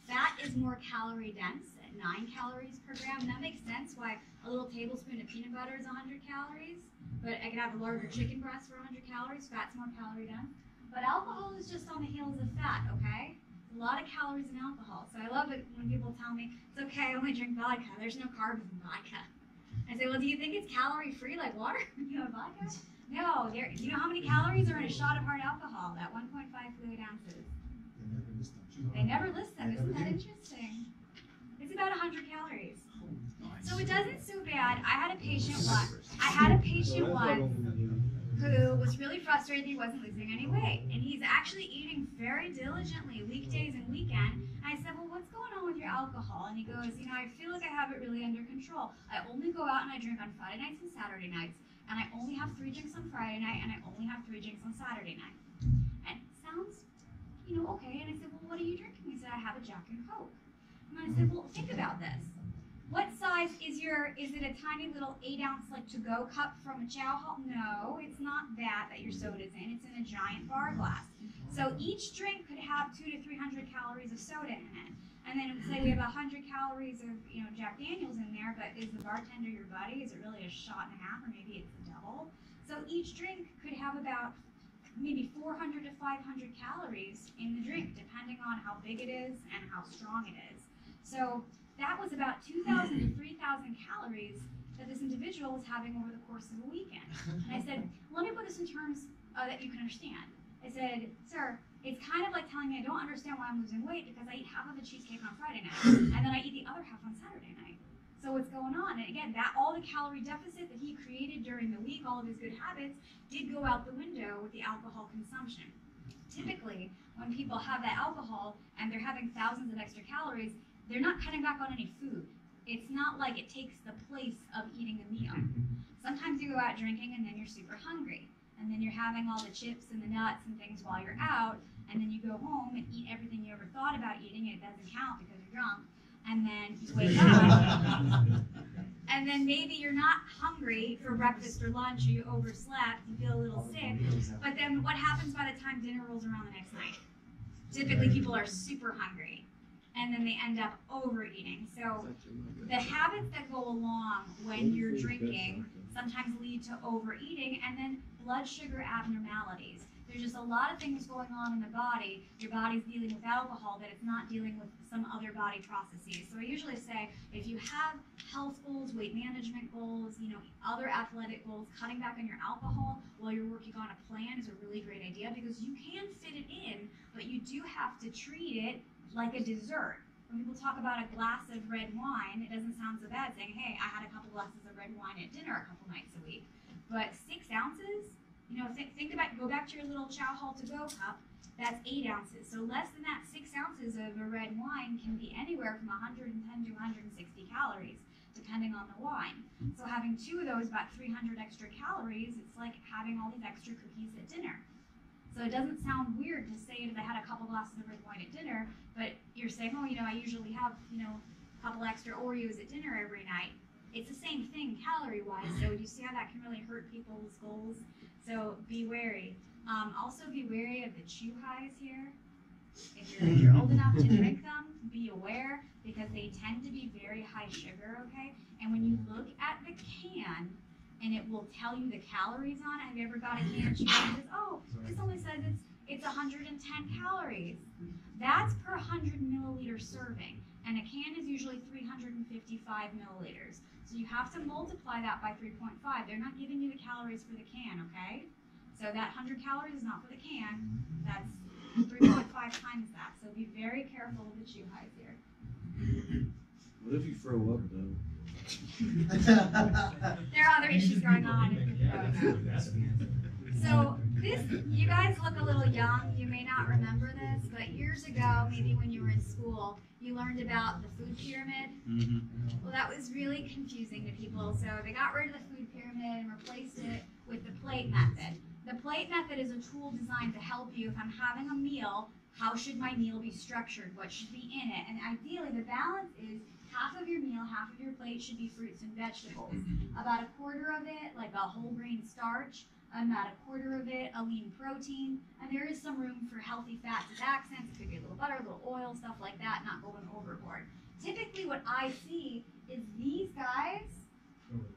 Fat is more calorie dense nine calories per gram. And that makes sense why a little tablespoon of peanut butter is 100 calories, but I can have a larger chicken breast for 100 calories. Fat's more calorie dense. But alcohol is just on the heels of fat, okay? A lot of calories in alcohol. So I love it when people tell me, it's okay, I only drink vodka. There's no carbs in vodka. I say, well, do you think it's calorie free like water? *laughs* you have vodka? No. There, do you know how many calories are in a shot of hard alcohol? That 1.5 fluid ounces. They never list them. Isn't that interesting? About 100 calories. So it doesn't so bad. I had a patient once. I had a patient once who was really frustrated he wasn't losing any weight, and he's actually eating very diligently weekdays and weekend. And I said, well, what's going on with your alcohol? And he goes, you know, I feel like I have it really under control. I only go out and I drink on Friday nights and Saturday nights, and I only have three drinks on Friday night, and I only have three drinks on Saturday night. And it sounds, you know, okay. And I said, well, what are you drinking? He said, I have a Jack and Coke. And I said, well, think about this. What size is your, is it a tiny little eight ounce like to go cup from a chow hall? No, it's not that that your soda's in. It's in a giant bar glass. So each drink could have two to 300 calories of soda in it. And then say we have 100 calories of, you know, Jack Daniels in there, but is the bartender your buddy? Is it really a shot and a half or maybe it's a double? So each drink could have about maybe 400 to 500 calories in the drink, depending on how big it is and how strong it is. So that was about 2,000 to 3,000 calories that this individual was having over the course of a weekend. And I said, let me put this in terms uh, that you can understand. I said, sir, it's kind of like telling me I don't understand why I'm losing weight because I eat half of a cheesecake on Friday night and then I eat the other half on Saturday night. So what's going on? And again, that all the calorie deficit that he created during the week, all of his good habits, did go out the window with the alcohol consumption. typically when people have that alcohol and they're having thousands of extra calories, they're not cutting back on any food. It's not like it takes the place of eating a meal. *laughs* Sometimes you go out drinking and then you're super hungry. And then you're having all the chips and the nuts and things while you're out. And then you go home and eat everything you ever thought about eating. And it doesn't count because you're drunk. And then you wake up. *laughs* and then maybe you're not hungry for breakfast or lunch or you overslept. You feel a little sick. But then what happens by the time dinner rolls around the next night? Typically, people are super hungry. And then they end up overeating. So the habits that go along when you're drinking sometimes lead to overeating and then blood sugar abnormalities. There's just a lot of things going on in the body. Your body's dealing with alcohol that it's not dealing with some other body processes. So I usually say if you have health goals, weight management goals, you know, other athletic goals, cutting back on your alcohol while you're working on a plan is a really great idea because you can fit it in, but you do have to treat it like a dessert when people talk about a glass of red wine, it doesn't sound so bad saying, hey, I had a couple glasses of red wine at dinner a couple nights a week. But six ounces, you know, th- think about, go back to your little chow hall to go cup, that's eight ounces. So less than that, six ounces of a red wine can be anywhere from 110 to 160 calories, depending on the wine. So having two of those, about 300 extra calories, it's like having all these extra cookies at dinner. So it doesn't sound weird to say that I had a couple glasses of red wine at dinner, but you're saying, oh, you know, I usually have, you know, a couple extra Oreos at dinner every night. It's the same thing calorie wise. So you see how that can really hurt people's goals. So be wary. Um, also be wary of the chew highs here. If you're, if you're old enough to *laughs* drink them, be aware because they tend to be very high sugar, okay? And when you look at the can, and it will tell you the calories on it. Have you ever got a can chew and says, oh, this only says it's it's 110 calories. That's per 100 milliliter serving, and a can is usually 355 milliliters. So you have to multiply that by 3.5. They're not giving you the calories for the can, okay? So that 100 calories is not for the can. That's 3.5 times that. So be very careful with the chew highs here. What if you throw up though? There are other issues going on. in *laughs* the. So this, you guys look a little young. You may not remember this, but years ago, maybe when you were in school, you learned about the food pyramid. Mm-hmm. Well, that was really confusing to people. So they got rid of the food pyramid and replaced it with the plate method. The plate method is a tool designed to help you if I'm having a meal. How should my meal be structured? What should be in it? And ideally, the balance is half of your meal, half of your plate should be fruits and vegetables. About a quarter of it, like a whole grain starch, about a quarter of it, a lean protein, and there is some room for healthy fats as accents. It could be a little butter, a little oil, stuff like that, not going overboard. Typically, what I see is these guys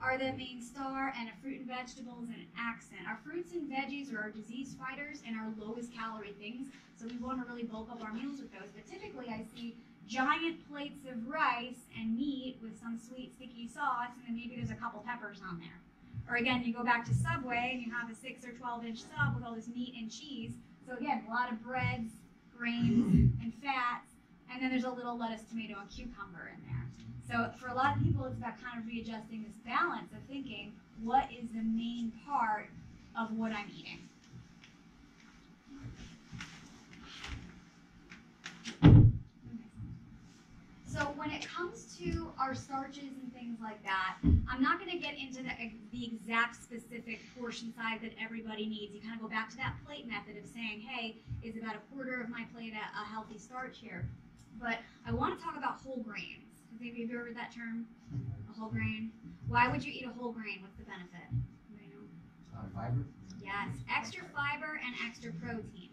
are the main star, and a fruit and vegetables and an accent. Our fruits and veggies are our disease fighters and our lowest calorie things, so we want to really bulk up our meals with those. But typically, I see giant plates of rice and meat with some sweet sticky sauce, and then maybe there's a couple peppers on there. Or again, you go back to Subway and you have a six or twelve inch sub with all this meat and cheese. So again, a lot of breads, grains, and fats, and then there's a little lettuce, tomato, and cucumber in there. So for a lot of people, it's about kind of readjusting this balance of thinking, what is the main part of what I'm eating? So when it comes to our starches and things like that, I'm not going to get into the, the exact specific portion size that everybody needs. You kind of go back to that plate method of saying, hey, is about a quarter of my plate a, a healthy starch here? But I want to talk about whole grains. Has of you ever heard that term? A whole grain? Why would you eat a whole grain? What's the benefit? Uh, fiber? Yes, extra fiber and extra protein.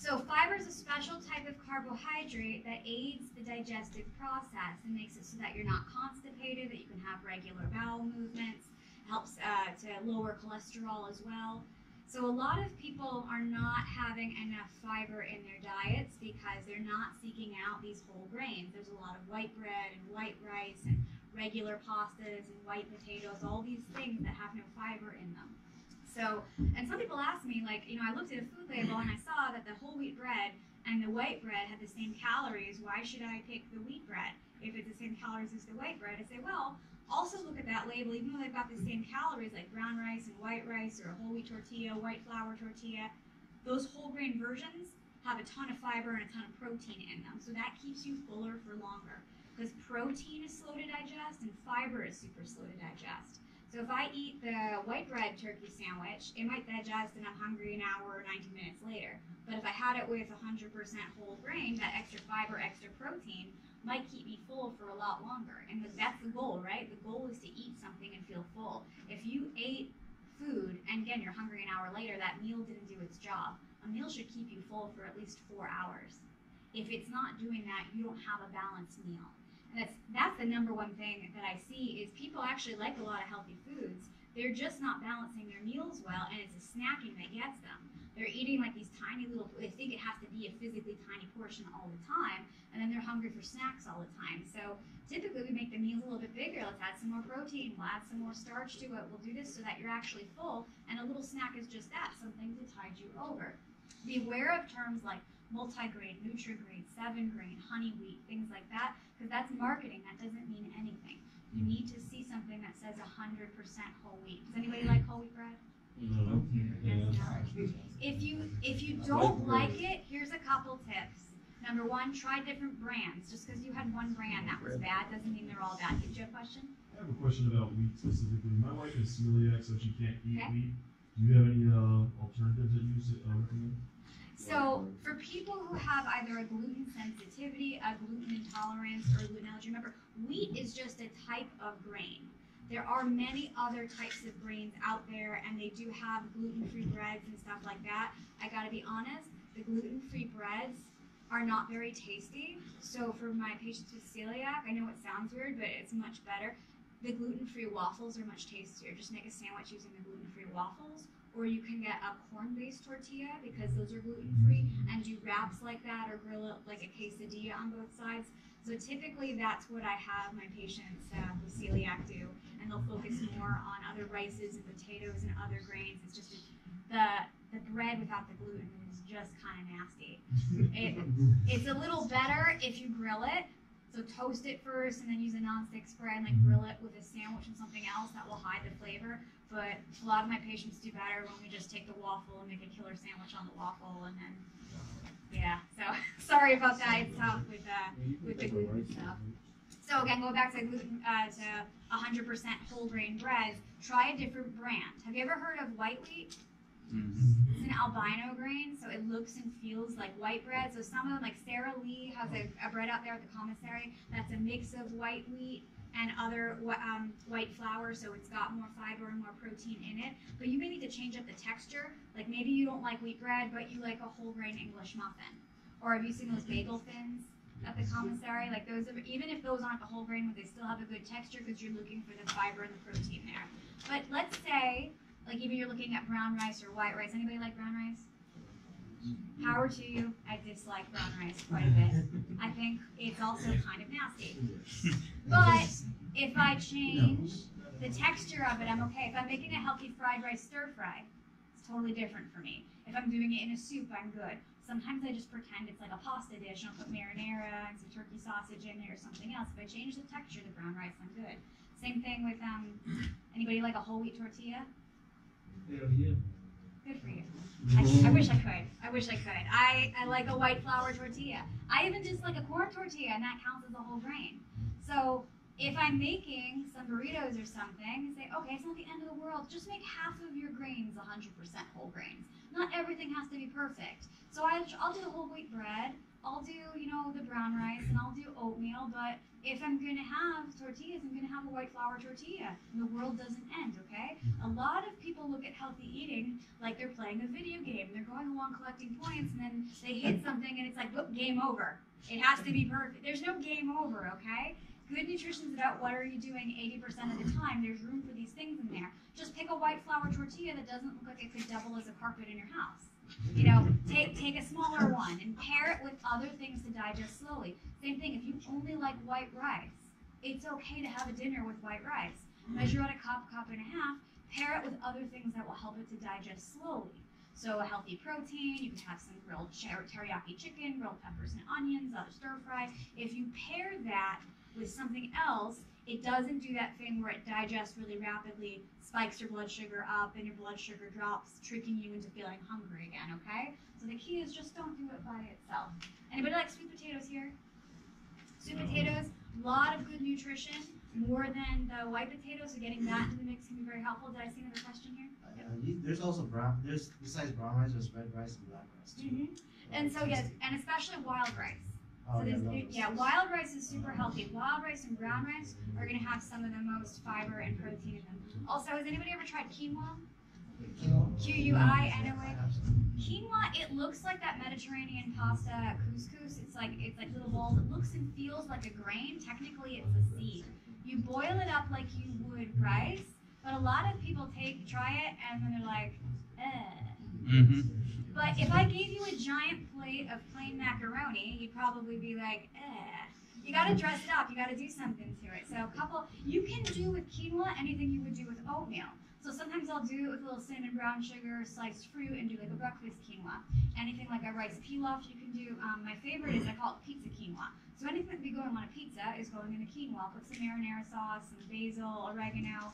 So fiber is a special type of carbohydrate that aids the digestive process and makes it so that you're not constipated, that you can have regular bowel movements, helps uh, to lower cholesterol as well. So a lot of people are not having enough fiber in their diets because they're not seeking out these whole grains. There's a lot of white bread and white rice and regular pastas and white potatoes, all these things that have no fiber in them. So, and some people ask me, like, you know, I looked at a food label and I saw that the whole wheat bread and the white bread had the same calories. Why should I pick the wheat bread if it's the same calories as the white bread? I say, well, also look at that label, even though they've got the same calories, like brown rice and white rice or a whole wheat tortilla, white flour tortilla. those whole grain versions have a ton of fiber and a ton of protein in them. So that keeps you fuller for longer. Because protein is slow to digest and fiber is super slow to digest. So if I eat the white bread turkey sandwich, it might digest and I'm hungry an hour or 90 minutes later. But if I had it with 100% whole grain, that extra fiber, extra protein might keep me full for a lot longer. And that's the goal, right? The goal is to eat something and feel full. If you ate food and again you're hungry an hour later, that meal didn't do its job. A meal should keep you full for at least four hours. If it's not doing that, you don't have a balanced meal. That's that's the number one thing that I see is people actually like a lot of healthy foods. They're just not balancing their meals well, and it's the snacking that gets them. They're eating like these tiny little. They think it has to be a physically tiny portion all the time, and then they're hungry for snacks all the time. So typically we make the meals a little bit bigger. Let's add some more protein. We'll add some more starch to it. We'll do this so that you're actually full, and a little snack is just that, something to tide you over. Be aware of terms like multi-grain, Nutri-Grain, seven grain, honey wheat, things like that, because that's marketing. That doesn't mean anything. You need to see something that says 100% whole wheat. Does anybody like whole wheat bread? No. Yes, no. If you if you don't like it, here's a couple tips. Number one, try different brands. Just because you had one brand that was bad doesn't mean they're all bad. Did you have a question? I have a question about wheat specifically. My wife is celiac, so she can't eat Okay. wheat. Do you have any uh, alternatives that you s- uh, recommend? So for people who have either a gluten sensitivity, a gluten intolerance, or gluten allergy, remember wheat is just a type of grain. There are many other types of grains out there, and they do have gluten-free breads and stuff like that. I gotta be honest, the gluten-free breads are not very tasty. So for my patients with celiac, I know it sounds weird, but it's much better. The gluten-free waffles are much tastier. Just make a sandwich using the gluten-free waffles, or you can get a corn-based tortilla because those are gluten-free, and do wraps like that, or grill it like a quesadilla on both sides. So typically, that's what I have my patients uh, with celiac do, and they'll focus more on other rices and potatoes and other grains. It's just the the bread without the gluten is just kind of nasty. It, it's a little better if you grill it. So toast it first, and then use a nonstick spread, and like grill it with a sandwich and something else that will hide the flavor. But a lot of my patients do better when we just take the waffle and make a killer sandwich on the waffle, and then yeah. So *laughs* sorry about that. It's tough with uh, with the gluten stuff. So again, going back to gluten uh, to 100% whole grain breads, try a different brand. Have you ever heard of white wheat? It's an albino grain, so it looks and feels like white bread. So some of them, like Sara Lee, has a, a bread out there at the commissary that's a mix of white wheat and other um, white flour, so it's got more fiber and more protein in it. But you may need to change up the texture. Like maybe you don't like wheat bread, but you like a whole grain English muffin. Or have you seen those bagel thins at the commissary? Like those, are, even if those aren't the whole grain, but they still have a good texture because you're looking for the fiber and the protein there. But let's say like even you're looking at brown rice or white rice. Anybody like brown rice? Power to you. I dislike brown rice quite a bit. I think it's also kind of nasty. But if I change the texture of it, I'm okay. If I'm making a healthy fried rice stir fry, it's totally different for me. If I'm doing it in a soup, I'm good. Sometimes I just pretend it's like a pasta dish and I'll put marinara and some turkey sausage in there or something else. If I change the texture of the brown rice, I'm good. Same thing with um anybody like a whole wheat tortilla? Hell yeah. Good for you. I, I wish I could. I wish I could. I, I like a white flour tortilla. I even just like a corn tortilla, and that counts as a whole grain. So if I'm making some burritos or something, say, okay, it's not the end of the world. Just make half of your grains 100% whole grains. Not everything has to be perfect. So I, I'll do the whole wheat bread. I'll do, you know, the brown rice, and I'll do oatmeal. But if I'm gonna have tortillas, I'm gonna have a white flour tortilla. And the world doesn't end, okay? A mm-hmm. lot of people look at healthy eating like they're playing a video game. They're going along collecting points, and then they hit *laughs* something, and it's like, whoop, game over. It has to be perfect. There's no game over, okay? Good nutrition is about what are you doing 80% of the time. There's room for these things in there. Just pick a white flour tortilla that doesn't look like it could double as a carpet in your house. You know, take take a smaller one and pair it with other things to digest slowly. Same thing, if you only like white rice, it's okay to have a dinner with white rice. Measure out a cup, cup and a half, pair it with other things that will help it to digest slowly. So a healthy protein, you can have some grilled teriyaki chicken, grilled peppers and onions, other stir fry. If you pair that with something else, it doesn't do that thing where it digests really rapidly, spikes your blood sugar up, and your blood sugar drops, tricking you into feeling hungry again, okay? So the key is just don't do it by itself. Anybody like sweet potatoes here? Sweet potatoes, a lot of good nutrition, more than the white potatoes, so getting that into the mix can be very helpful. Did I see another question here? Uh, you, there's also brown. There's besides brown rice, there's red rice and black rice too. Mm-hmm. And so yes, and especially wild rice. Oh, So yeah, there's, love there- those. yeah, wild rice is super healthy. Wild rice and brown rice are gonna have some of the most fiber and protein in them. Also, has anybody ever tried quinoa? Q U I N O A. Quinoa, it looks like that Mediterranean pasta couscous. It's like it's like little balls. It looks and feels like a grain. Technically, it's a seed. You boil it up like you would rice, but a lot of people take try it and then they're like, eh. Mm-hmm. But if I gave you a giant plate of plain macaroni, you'd probably be like, eh. You gotta dress it up. You gotta do something to it. So a couple, you can do with quinoa anything you would do with oatmeal. So sometimes I'll do it with a little cinnamon brown sugar, sliced fruit, and do like a breakfast quinoa. Anything like a rice pilaf you can do. Um, my favorite is I call it pizza quinoa. So anything that would be going on a pizza is going in a quinoa. Put some marinara sauce, some basil, oregano,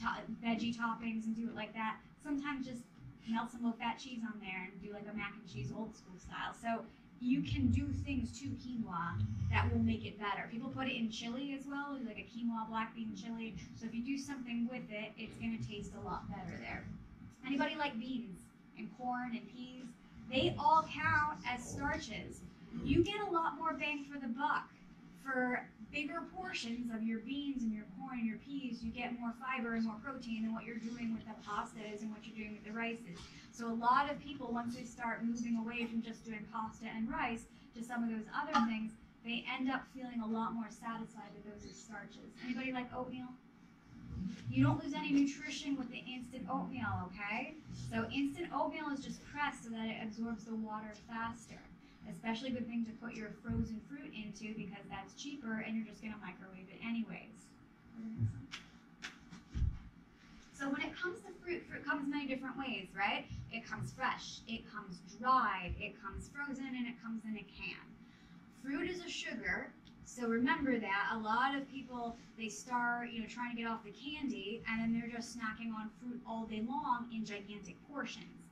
to- veggie toppings, and do it like that. Sometimes just melt some low-fat cheese on there and do like a mac and cheese old school style. So you can do things to quinoa that will make it better. People put it in chili as well, like a quinoa black bean chili. So if you do something with it, it's gonna taste a lot better there. Anybody like beans and corn and peas? They all count as starches. You get a lot more bang for the buck. For bigger portions of your beans and your corn and your peas, you get more fiber and more protein than what you're doing with the pastas and what you're doing with the rices. So a lot of people, once they start moving away from just doing pasta and rice to some of those other things, they end up feeling a lot more satisfied with those starches. Anybody like oatmeal? You don't lose any nutrition with the instant oatmeal, okay? So instant oatmeal is just pressed so that it absorbs the water faster. Especially good thing to put your frozen fruit into because that's cheaper and you're just gonna microwave it anyways. So when it comes to fruit, fruit comes many different ways, right? It comes fresh, it comes dried, it comes frozen, and it comes in a can. Fruit is a sugar, so remember that. A lot of people they start, you know, trying to get off the candy, and then they're just snacking on fruit all day long in gigantic portions.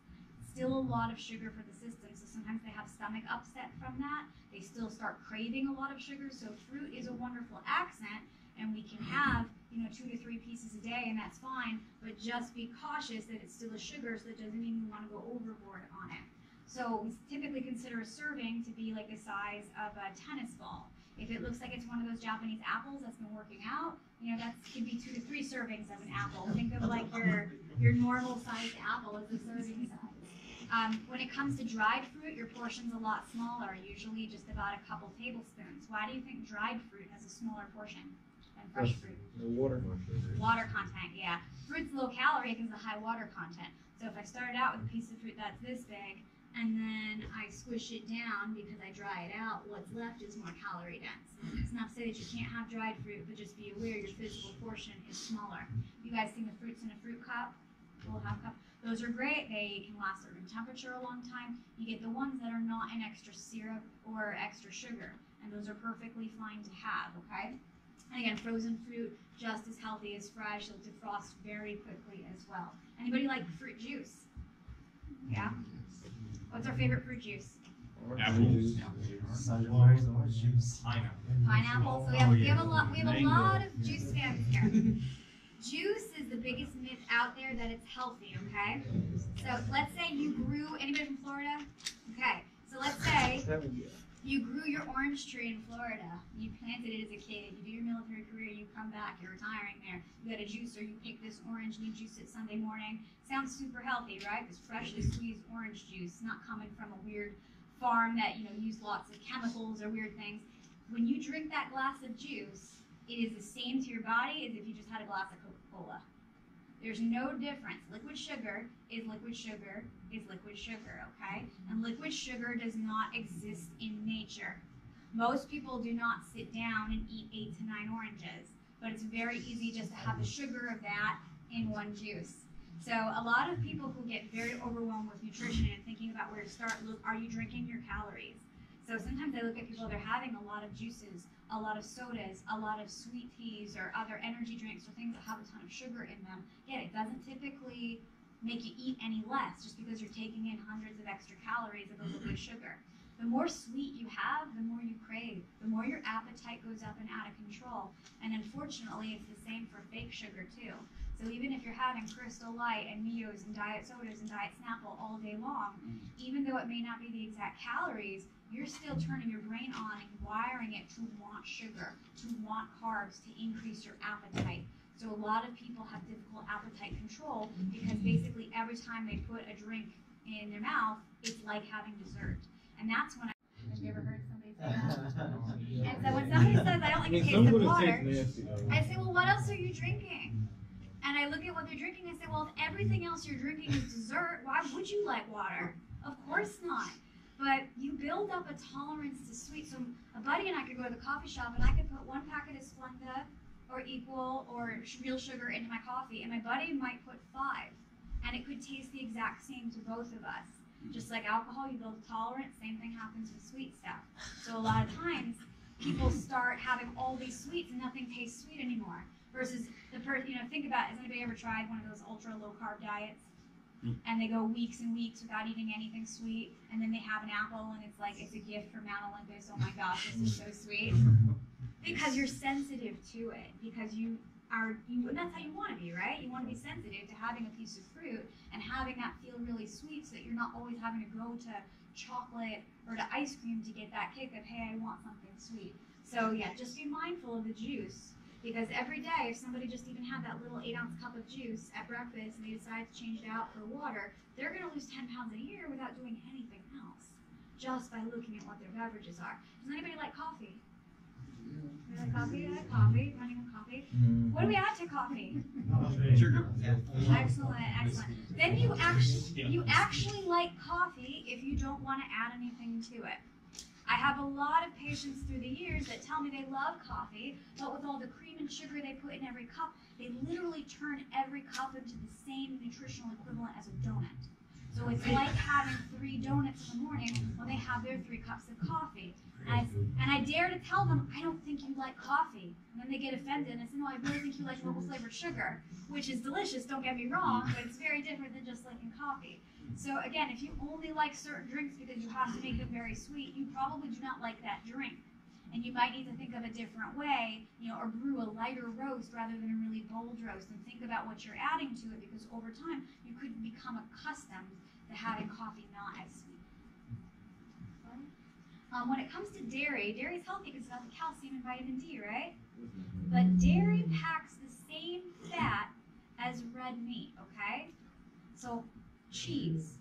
Still a lot of sugar for the system, so sometimes they have stomach upset from that. They still start craving a lot of sugar, so fruit is a wonderful accent, and we can have, you know, two to three pieces a day, and that's fine. But just be cautious that it's still a sugar, so that doesn't mean want to go overboard on it. So we typically consider a serving to be like the size of a tennis ball. If it looks like it's one of those Japanese apples that's been working out, you know, that could be two to three servings of an apple. Think of like your your normal sized apple as a serving size. Um, when it comes to dried fruit, your portion's a lot smaller, usually just about a couple tablespoons. Why do you think dried fruit has a smaller portion than fresh fruit? The water. content. Water content, yeah. Fruit's low calorie because of the high water content. So if I started out with a piece of fruit that's this big, and then I squish it down because I dry it out, what's left is more calorie dense. It's not to say that you can't have dried fruit, but just be aware your physical portion is smaller. You guys seen the fruits in a fruit cup? Little half cup. Those are great. They can last at room temperature a long time. You get the ones that are not in extra syrup or extra sugar, and those are perfectly fine to have, okay? And again, frozen fruit just as healthy as fresh. They'll defrost very quickly as well. Anybody like fruit juice? Yeah. What's our favorite fruit juice? Apples. Sunflowers, orange juice. Pineapple. Pineapple. So we have, we have a lot. We have a lot of juice fans here. *laughs* Juice is the biggest myth out there that it's healthy. Okay. So let's say you grew. Anybody from Florida? Okay. So let's say you grew your orange tree in Florida. You planted it as a kid. You do your military career. You come back. You're retiring there. You got a juicer. You pick this orange and you juice it Sunday morning. Sounds super healthy, right? This freshly mm-hmm. squeezed orange juice, not coming from a weird farm that you know used lots of chemicals or weird things. When you drink that glass of juice, it is the same to your body as if you just had a glass of Coca-Cola. There's no difference. Liquid sugar is liquid sugar is liquid sugar, okay? And liquid sugar does not exist in nature. Most people do not sit down and eat eight to nine oranges, but it's very easy just to have the sugar of that in one juice. So a lot of people who get very overwhelmed with nutrition and thinking about where to start, look, are you drinking your calories? So sometimes I look at people, they're having a lot of juices a lot of sodas, a lot of sweet teas, or other energy drinks or things that have a ton of sugar in them. Yet it doesn't typically make you eat any less just because you're taking in hundreds of extra calories of a liquid mm-hmm. sugar. The more sweet you have, the more you crave, the more your appetite goes up and out of control. And unfortunately, it's the same for fake sugar too. So even if you're having Crystal Light and MiOs and diet sodas and diet Snapple all day long, mm-hmm. even though it may not be the exact calories, you're still turning your brain on and wiring it to want sugar, to want carbs, to increase your appetite. So a lot of people have difficult appetite control because basically every time they put a drink in their mouth, it's like having dessert. And that's when I have you ever heard somebody say that? *laughs* And so when somebody says I don't like the taste of water, I say, well, what else are you drinking? And I look at what they're drinking and say, well, if everything else you're drinking is dessert, why would you like water? Of course not. But you build up a tolerance to sweet. So a buddy and I could go to the coffee shop and I could put one packet of Splenda or Equal or real sugar into my coffee, and my buddy might put five, and it could taste the exact same to both of us. Mm-hmm. Just like alcohol, you build a tolerance. Same thing happens with sweet stuff. So a lot of times, people *clears throat* start having all these sweets and nothing tastes sweet anymore. Versus the person, you know, think about has anybody ever tried one of those ultra low carb diets? Mm. And they go weeks and weeks without eating anything sweet, and then they have an apple, and it's like it's a gift from Mount Olympus. Oh my gosh, this is so sweet. *laughs* Because you're sensitive to it. Because you are you, and that's how you want to be, right? You want to be sensitive to having a piece of fruit and having that feel really sweet, so that you're not always having to go to chocolate or to ice cream to get that kick of hey, I want something sweet. So yeah, just be mindful of the juice. Because every day, if somebody just even had that little eight ounce cup of juice at breakfast and they decide to change it out for water, they're going to lose 10 pounds a year without doing anything else just by looking at what their beverages are. Does anybody like coffee? You like coffee? I like coffee. Running on coffee. What do we add to coffee? *laughs* Sugar. Excellent, excellent. Then you actually you actually like coffee if you don't want to add anything to it. I have a lot of patients through the years that tell me they love coffee, but with all the cream and sugar they put in every cup, they literally turn every cup into the same nutritional equivalent as a donut. So it's like having three donuts in the morning when they have their three cups of coffee. And I, and I dare to tell them, I don't think you like coffee. And then they get offended and I say, no, I really think you like local flavored sugar, which is delicious, don't get me wrong, but it's very different than just liking coffee. So again, if you only like certain drinks because you have to make them very sweet, you probably do not like that drink. And you might need to think of a different way, you know, or brew a lighter roast rather than a really bold roast and think about what you're adding to it because over time you could become accustomed to having coffee not as sweet. Um, when it comes to dairy, dairy is healthy because it's got the calcium and vitamin D, right? But dairy packs the same fat as red meat, okay? So cheese,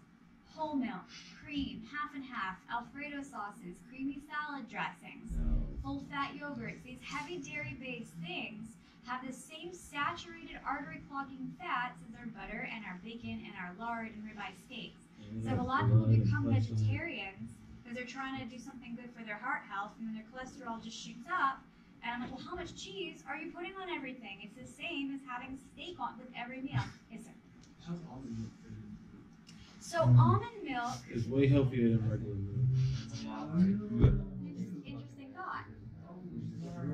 whole milk, cream, half and half, Alfredo sauces, creamy salad dressings, full fat yogurts, these heavy dairy based things have the same saturated artery clogging fats as our butter and our bacon and our lard and ribeye steaks. So a lot of people become vegetarians because they're trying to do something good for their heart health and then their cholesterol just shoots up. And I'm like, well, how much cheese are you putting on everything? It's the same as having steak on with every meal. Yes, sir. How's almond milk fit into So mm. almond milk, is way healthier than regular milk. interesting thought.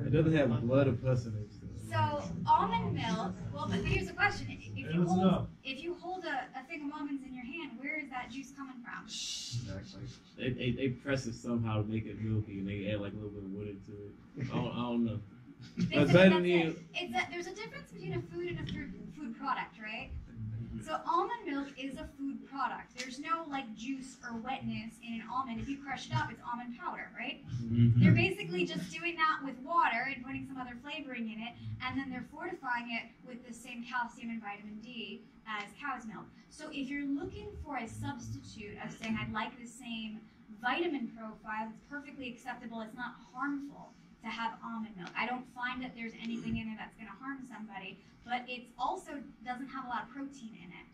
It doesn't have blood or pus in it. So almond milk. Well, but here's the question: If you hold, if you hold a, a thing of almonds in your hand, where is that juice coming from? Exactly. They, they, they press it somehow to make it milky and they add like a little bit of wood into it. I don't, I don't know. They said that's it. It's that there's a difference between a food and a food, food product, right? So almond milk is a food product. There's no like juice or wetness in an almond. If you crush it up, it's almond powder, right? Mm-hmm. They're basically just doing that with water and putting some other flavoring in it, and then they're fortifying it with the same calcium and vitamin D as cow's milk. So if you're looking for a substitute of saying I'd like the same vitamin profile, it's perfectly acceptable. It's not harmful to have almond milk. I don't find that there's anything in it that's going to harm somebody, but it also doesn't have a lot of protein in it.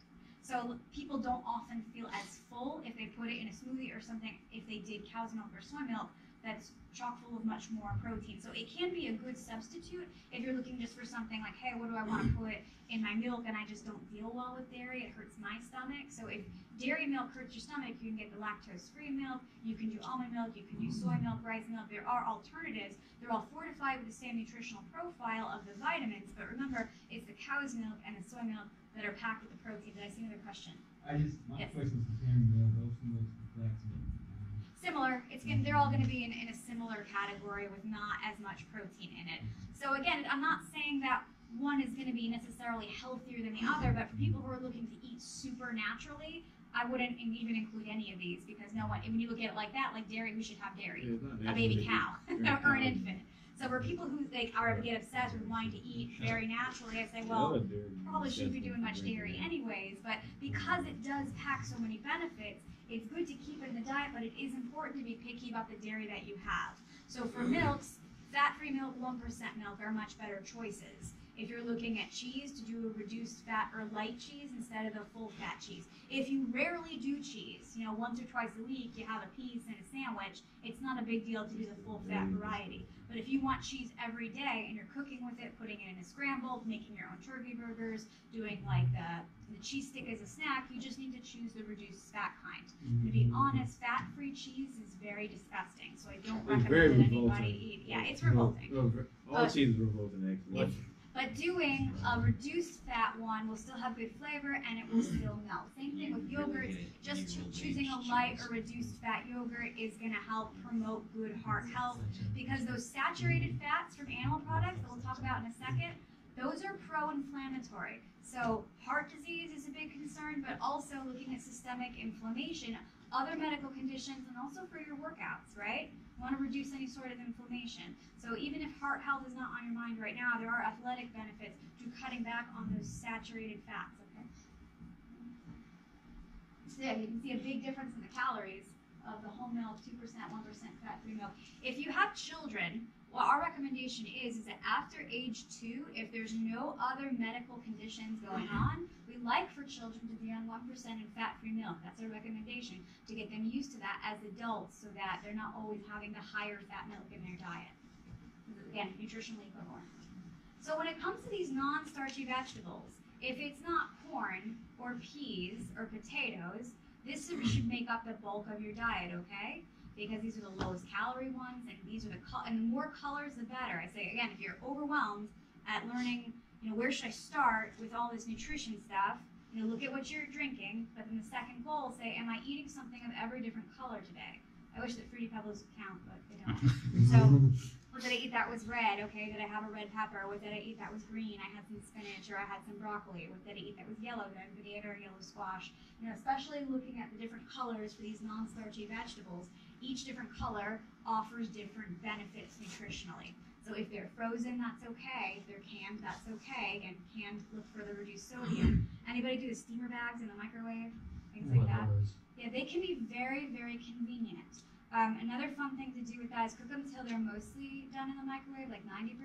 So people don't often feel as full if they put it in a smoothie or something if they did cow's milk or soy milk that's chock full of much more protein. So it can be a good substitute if you're looking just for something like, hey, what do I want to put in my milk and I just don't feel well with dairy, it hurts my stomach. So if dairy milk hurts your stomach, you can get the lactose-free milk, you can do almond milk, you can do soy milk, rice milk. There are alternatives. They're all fortified with the same nutritional profile of the vitamins, but remember, it's the cow's milk and the soy milk that are packed with the protein. Did I see another question? I just, my Yes. question comparing the those milks to flax milk. Similar. It's gonna, they're all going to be in, in a similar category with not as much protein in it. So again, I'm not saying that one is going to be necessarily healthier than the other, but for people who are looking to eat super naturally, I wouldn't even include any of these because no one. When you look at it like that, like dairy, we should have dairy. Yeah, a baby cow *laughs* or an infant. So for people who like are get obsessed with wanting to eat very naturally, I say, well, probably shouldn't be doing much dairy anyways, but because it does pack so many benefits, it's good to keep it in the diet, but it is important to be picky about the dairy that you have. So for milks, fat-free milk, 1% milk are much better choices. If you're looking at cheese, to do a reduced fat or light cheese instead of the full fat cheese. If you rarely do cheese, you know, once or twice a week, you have a piece and a sandwich, it's not a big deal to do the full fat mm. variety. But if you want cheese every day and you're cooking with it, putting it in a scramble, making your own turkey burgers, doing like the, the cheese stick as a snack, you just need to choose the reduced fat kind. To be mm-hmm. honest, fat-free cheese is very disgusting, so I don't It's recommend that anybody eat. Yeah, it's revolting. No, no, all cheese is revolting actually. But doing a reduced fat one will still have good flavor and it will still melt. Same thing with yogurts. Just choo- choosing a light or reduced fat yogurt is going to help promote good heart health because those saturated fats from animal products that we'll talk about in a second, those are pro-inflammatory. So heart disease is a big concern, but also looking at systemic inflammation, other medical conditions, and also for your workouts, right? Want to reduce any sort of inflammation. So even if heart health is not on your mind right now, there are athletic benefits to cutting back on those saturated fats. Okay. So yeah, you can see a big difference in the calories of the whole milk, two percent, one percent fat-free milk. If you have children, what our recommendation is is that after age two, if there's no other medical conditions going mm-hmm. on, we like for children to be on one percent in fat-free milk. That's our recommendation to get them used to that as adults, so that they're not always having the higher fat milk in their diet. Again, nutritionally equivalent. So when it comes to these non-starchy vegetables, if it's not corn or peas or potatoes, this should mm-hmm. make up the bulk of your diet, okay? Because these are the lowest calorie ones, and these are the col- and the more colors, the better. I say again, if you're overwhelmed at learning, you know, where should I start with all this nutrition stuff? You know, look at what you're drinking, but then the second goal, say, am I eating something of every different color today? I wish that fruity pebbles would count, but they don't. *laughs* So, what did I eat that was red? Okay, did I have a red pepper? What did I eat that was green? I had some spinach or I had some broccoli. What did I eat that was yellow? Did I have potato or yellow squash? You know, especially looking at the different colors for these non-starchy vegetables, each different color offers different benefits nutritionally. So if they're frozen, that's okay. If they're canned, that's okay. Again, canned, look for the reduced sodium. *clears throat* Anybody do the steamer bags in the microwave? Things like that. Yeah, they can be very, very convenient. Um, another fun thing to do with that is cook them till they're mostly done in the microwave, like 90%,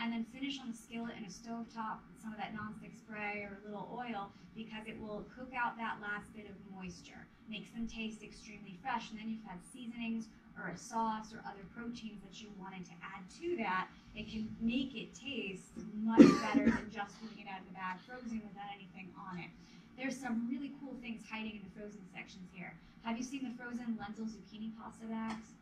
and then finish on the skillet in a stove top with some of that nonstick spray or a little oil because it will cook out that last bit of moisture. Makes them taste extremely fresh, and then you've had seasonings or a sauce or other proteins that you wanted to add to that. It can make it taste much *coughs* better than just putting it out of the bag frozen without anything on it. There's some really cool things hiding in the frozen sections here. Have you seen the frozen lentil zucchini pasta bags?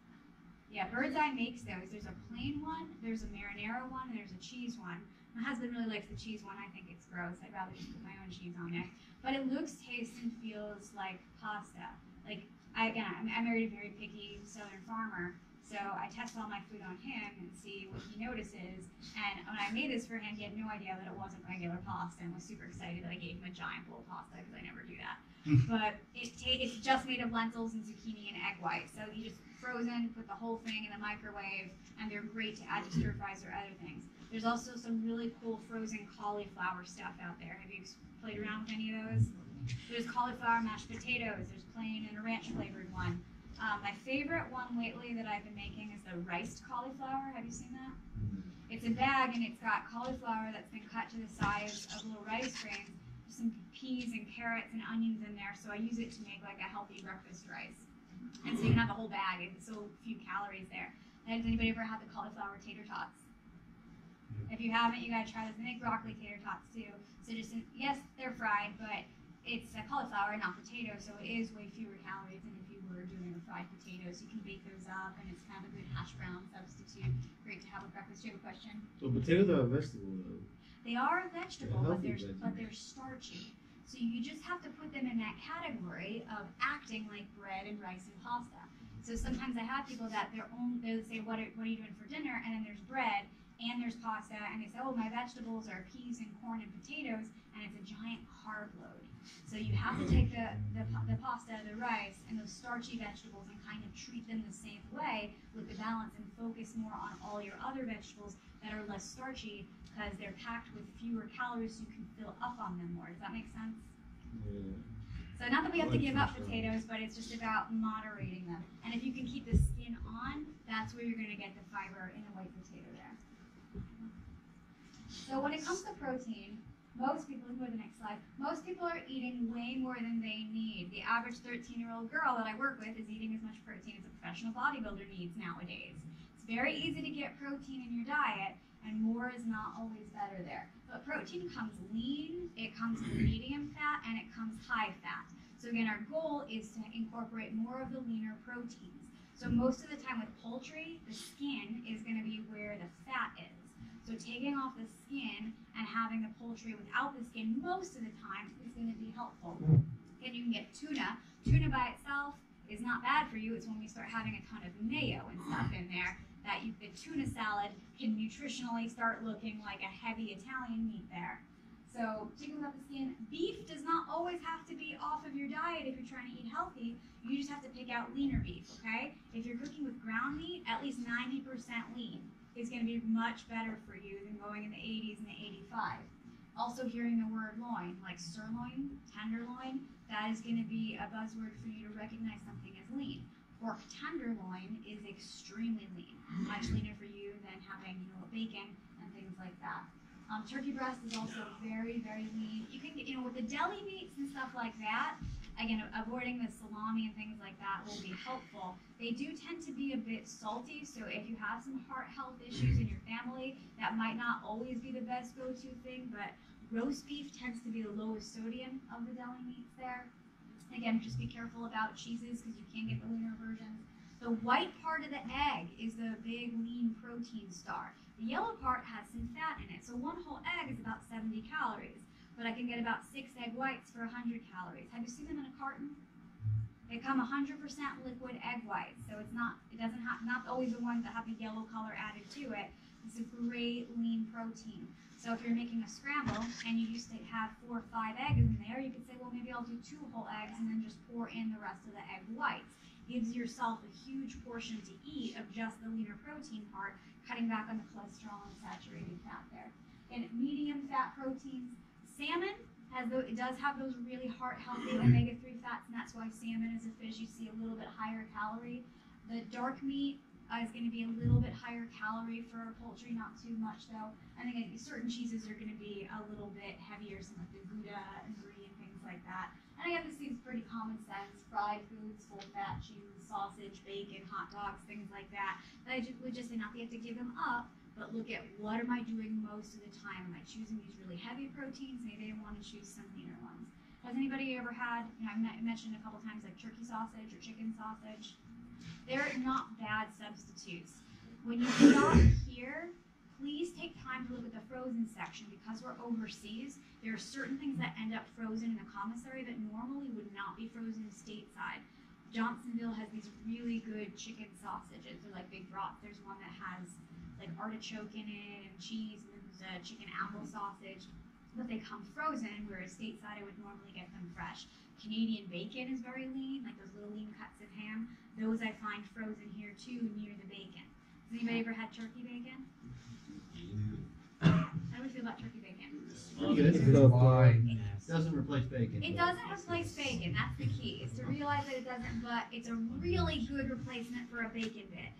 Yeah, Birds Eye makes those. There's a plain one, there's a marinara one, and there's a cheese one. My husband really likes the cheese one. I think it's gross. I'd rather just put my own cheese on there. But it looks, tastes, and feels like pasta. Like, I, again, I'm, I married a very picky southern farmer, so I test all my food on him and see what he notices. And when I made this for him, he had no idea that it wasn't regular pasta and was super excited that I gave him a giant bowl of pasta because I never do that. Hmm. but it ta- it's just made of lentils and zucchini and egg white. So you just frozen, put the whole thing in the microwave, and they're great to add to stir fries or other things. There's also some really cool frozen cauliflower stuff out there. Have you played around with any of those? There's cauliflower mashed potatoes. There's plain and a ranch flavored one. Um, my favorite one lately that I've been making is the riced cauliflower. Have you seen that? It's a bag and it's got cauliflower that's been cut to the size of little rice grains, some peas and carrots and onions in there. So I use it to make like a healthy breakfast rice. And so you can have the whole bag and so few calories there. Has anybody ever had the cauliflower tater tots? If you haven't, you gotta try this. They make broccoli tater tots too. So just in, yes, they're fried, but it's a cauliflower, not potato, so it is way fewer calories than if you were doing a fried potatoes. You can bake those up, and it's kind of a good hash brown substitute. Great to have with breakfast. Do you have a question? So potatoes are a vegetable though. They are a vegetable, They're but they're but they're starchy. So you just have to put them in that category of acting like bread and rice and pasta. So sometimes I have people that they're only they say, "What are, what are you doing for dinner?" And then there's bread and there's pasta, and they say, "Oh, my vegetables are peas and corn and potatoes," and it's a giant carb load. So you have to mm-hmm. take the, the, the pasta, the rice, and those starchy vegetables and kind of treat them the same way with the balance and focus more on all your other vegetables that are less starchy because they're packed with fewer calories so you can fill up on them more. Does that make sense? Yeah. So not that we have to give up potatoes, but it's just about moderating them. And if you can keep the skin on, that's where you're gonna get the fiber in a white potato there. So when it comes to protein, most people, go to the next slide, most people are eating way more than they need. The average 13 year old girl that I work with is eating as much protein as a professional bodybuilder needs nowadays. It's very easy to get protein in your diet, and more is not always better there. But protein comes lean, it comes medium fat, and it comes high fat. So again, our goal is to incorporate more of the leaner proteins. So most of the time with poultry, the skin is going to be where the fat is. So taking off the skin and having the poultry without the skin most of the time is going to be helpful. Then you can get tuna. Tuna by itself is not bad for you. It's when we start having a ton of mayo and stuff in there that you, the tuna salad can nutritionally start looking like a heavy Italian meat there. So chicken without the skin. Beef does not always have to be off of your diet if you're trying to eat healthy. You just have to pick out leaner beef, okay? If you're cooking with ground meat, at least 90% lean is going to be much better for you than going in the 80s and the 85. Also hearing the word loin, like sirloin, tenderloin, that is going to be a buzzword for you to recognize something as lean. Pork tenderloin is extremely lean, much leaner for you than having, you know, bacon and things like that. Um, turkey breast is also very, very lean. You can you know, with the deli meats and stuff like that, again, avoiding the salami and things like that will be helpful. They do tend to be a bit salty, so if you have some heart health issues in your family, that might not always be the best go-to thing, but roast beef tends to be the lowest sodium of the deli meats there. Again, just be careful about cheeses because you can get the leaner versions. The white part of the egg is the big lean protein star. The yellow part has some fat in it. So one whole egg is about 70 calories, but I can get about six egg whites for 100 calories. Have you seen them in a carton? They come 100% liquid egg whites, so it's not it doesn't have not always the ones that have the yellow color added to it. It's a great lean protein. So if you're making a scramble and you used to have four or five eggs in there, you could say, well, maybe I'll do two whole eggs and then just pour in the rest of the egg whites. Gives yourself a huge portion to eat of just the leaner protein part, cutting back on the cholesterol and saturated fat there. And medium fat proteins, salmon has those, it does have those really heart healthy *clears throat* omega three fats, and that's why salmon is a fish you see a little bit higher calorie. The dark meat uh, is going to be a little bit higher calorie for poultry, not too much though. I think certain cheeses are going to be a little bit heavier, some like the Gouda and Brie and things like that. And again, this seems pretty common sense. Fried foods, full fat cheese, sausage, bacon, hot dogs, things like that. That I would just say not that you have to give them up, but look at what am I doing most of the time? Am I choosing these really heavy proteins? Maybe I want to choose some leaner ones. Has anybody ever had, you know, I mentioned a couple times like turkey sausage or chicken sausage? They're not bad substitutes. When you shop here, please take time to look at the frozen section because we're overseas. There are certain things that end up frozen in the commissary that normally would not be frozen stateside. Johnsonville has these really good chicken sausages. They're like big brats. There's one that has like artichoke in it and cheese, and then there's a chicken apple sausage. But they come frozen, whereas stateside I would normally get them fresh. Canadian bacon is very lean, like those little lean cuts of ham. Those I find frozen here too, near the bacon. Has anybody ever had turkey bacon? How do we feel about turkey bacon? Why? Doesn't replace bacon. It doesn't replace bacon. That's the key. Is to realize that it doesn't, but it's a really good replacement for a bacon bit.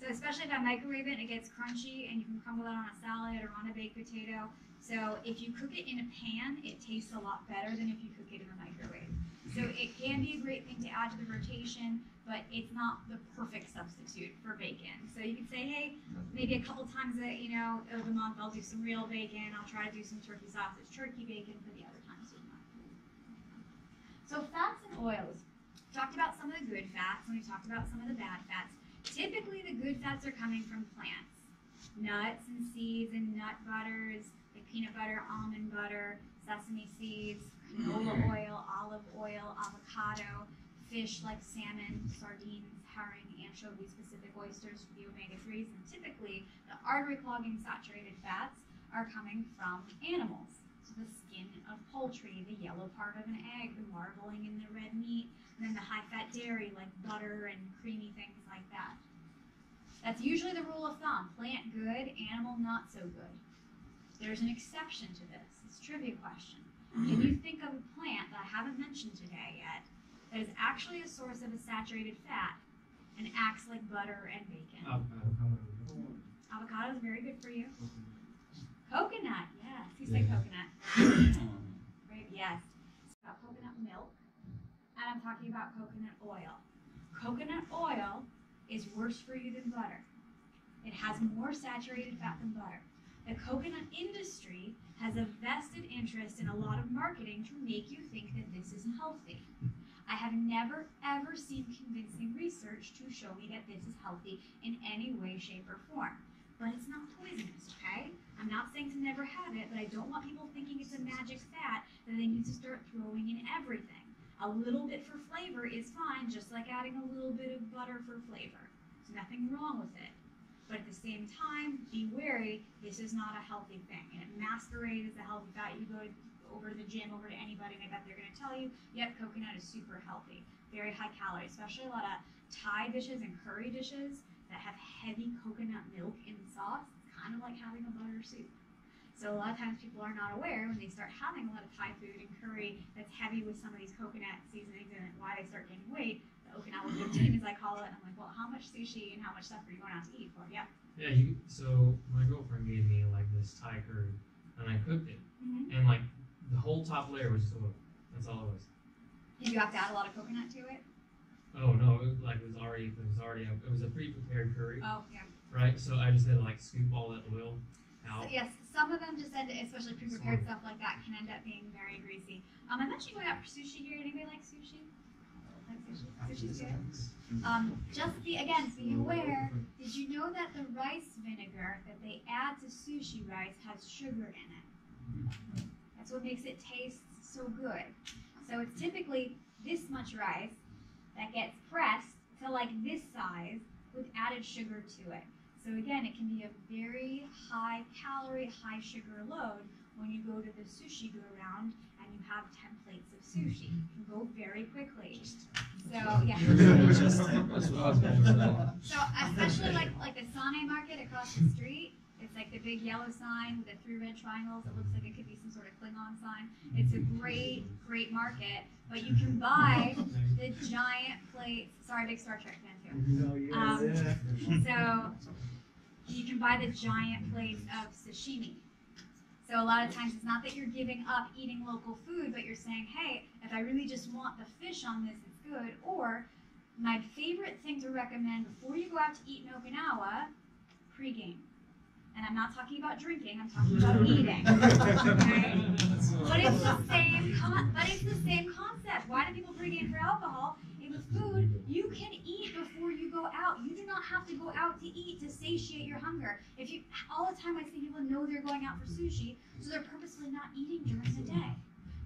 So especially if I microwave it, it gets crunchy, and you can crumble it on a salad or on a baked potato. So if you cook it in a pan, it tastes a lot better than if you cook it in a microwave. So it can be a great thing to add to the rotation. but it's not the perfect substitute for bacon. So you could say, hey, maybe a couple times a you know of the month I'll do some real bacon. I'll try to do some turkey sausage, turkey bacon for the other times do not. So fats and oils. Talked about some of the good fats and we talked about some of the bad fats. Typically, the good fats are coming from plants, nuts and seeds and nut butters, like peanut butter, almond butter, sesame seeds, canola mm-hmm. oil, olive oil, avocado, fish like salmon, sardines, herring, anchovy specific oysters for the omega 3s, and typically the artery clogging saturated fats are coming from animals. The skin of poultry, the yellow part of an egg, the marbling in the red meat, and then the high fat dairy like butter and creamy things like that. That's usually the rule of thumb plant good, animal not so good. There's an exception to this. It's a trivia question. Can you think of a plant that I haven't mentioned today yet that is actually a source of a saturated fat and acts like butter and bacon? Avocado is very good for you. Mm-hmm. Coconut, yes. Who said coconut? *clears throat* Right, yes. It's about coconut milk, and I'm talking about coconut oil. Coconut oil is worse for you than butter. It has more saturated fat than butter. The coconut industry has a vested interest in a lot of marketing to make you think that this is healthy. I have never ever seen convincing research to show me that this is healthy in any way, shape, or form. But it's not poisonous, okay? I'm not saying to never have it, but I don't want people thinking it's a magic fat that they need to start throwing in everything. A little bit for flavor is fine, just like adding a little bit of butter for flavor. There's nothing wrong with it. But at the same time, be wary, this is not a healthy thing. And it masquerades as a healthy fat. You go over to the gym, over to anybody, and I bet they're going to tell you, yep, coconut is super healthy. Very high calorie, especially a lot of Thai dishes and curry dishes that have heavy coconut milk in the sauce. It's kind of like having a butter soup. So a lot of times people are not aware when they start having a lot of Thai food and curry that's heavy with some of these coconut seasonings in it, why they start gaining weight. The Okinawa *clears throat* 15, as I call it. I'm like, well, how much sushi and how much stuff are you going out to eat for? Yeah. Yeah, you. So my girlfriend gave me like this Thai curry, and I cooked it, Mhm. and like the whole top layer was just oil. That's all it was. Did you have to add a lot of coconut to it? Oh no, it, like it was already it was already it was a pre-prepared curry, Oh, yeah. Right? So I just had to like scoop all that oil So, out. yes, some of them just end, especially pre-prepared stuff like that, can end up being very greasy. Um, I'm actually going out for sushi here. Anybody like sushi? Like sushi? Sushi's good. Um, just be again, be aware. Did you know that the rice vinegar that they add to sushi rice has sugar in it? That's what makes it taste so good. So it's typically this much rice that gets pressed to like this size with added sugar to it. So again, it can be a very high calorie, high sugar load when you go to the sushi go around and you have 10 plates of sushi. It can go very quickly. So yeah. That's what I was going to So especially like like the San-A market across the street, it's like the big yellow sign with the three red triangles. It looks like it could be some sort of Klingon sign. It's a great, great market, but you can buy the giant plates. Sorry, big Star Trek fan too. Um, so you can buy the giant plates of sashimi. So a lot of times it's not that you're giving up eating local food, but you're saying, hey, if I really just want the fish on this, it's good. Or my favorite thing to recommend before you go out to eat in Okinawa, pregame. And I'm not talking about drinking, I'm talking about *laughs* eating. Okay? But it's the same con- but it's the same concept. Why do people pregame for alcohol? Food, you can eat before you go out. You do not have to go out to eat to satiate your hunger. If you all the time I see people know they're going out for sushi, so they're purposely not eating during the day.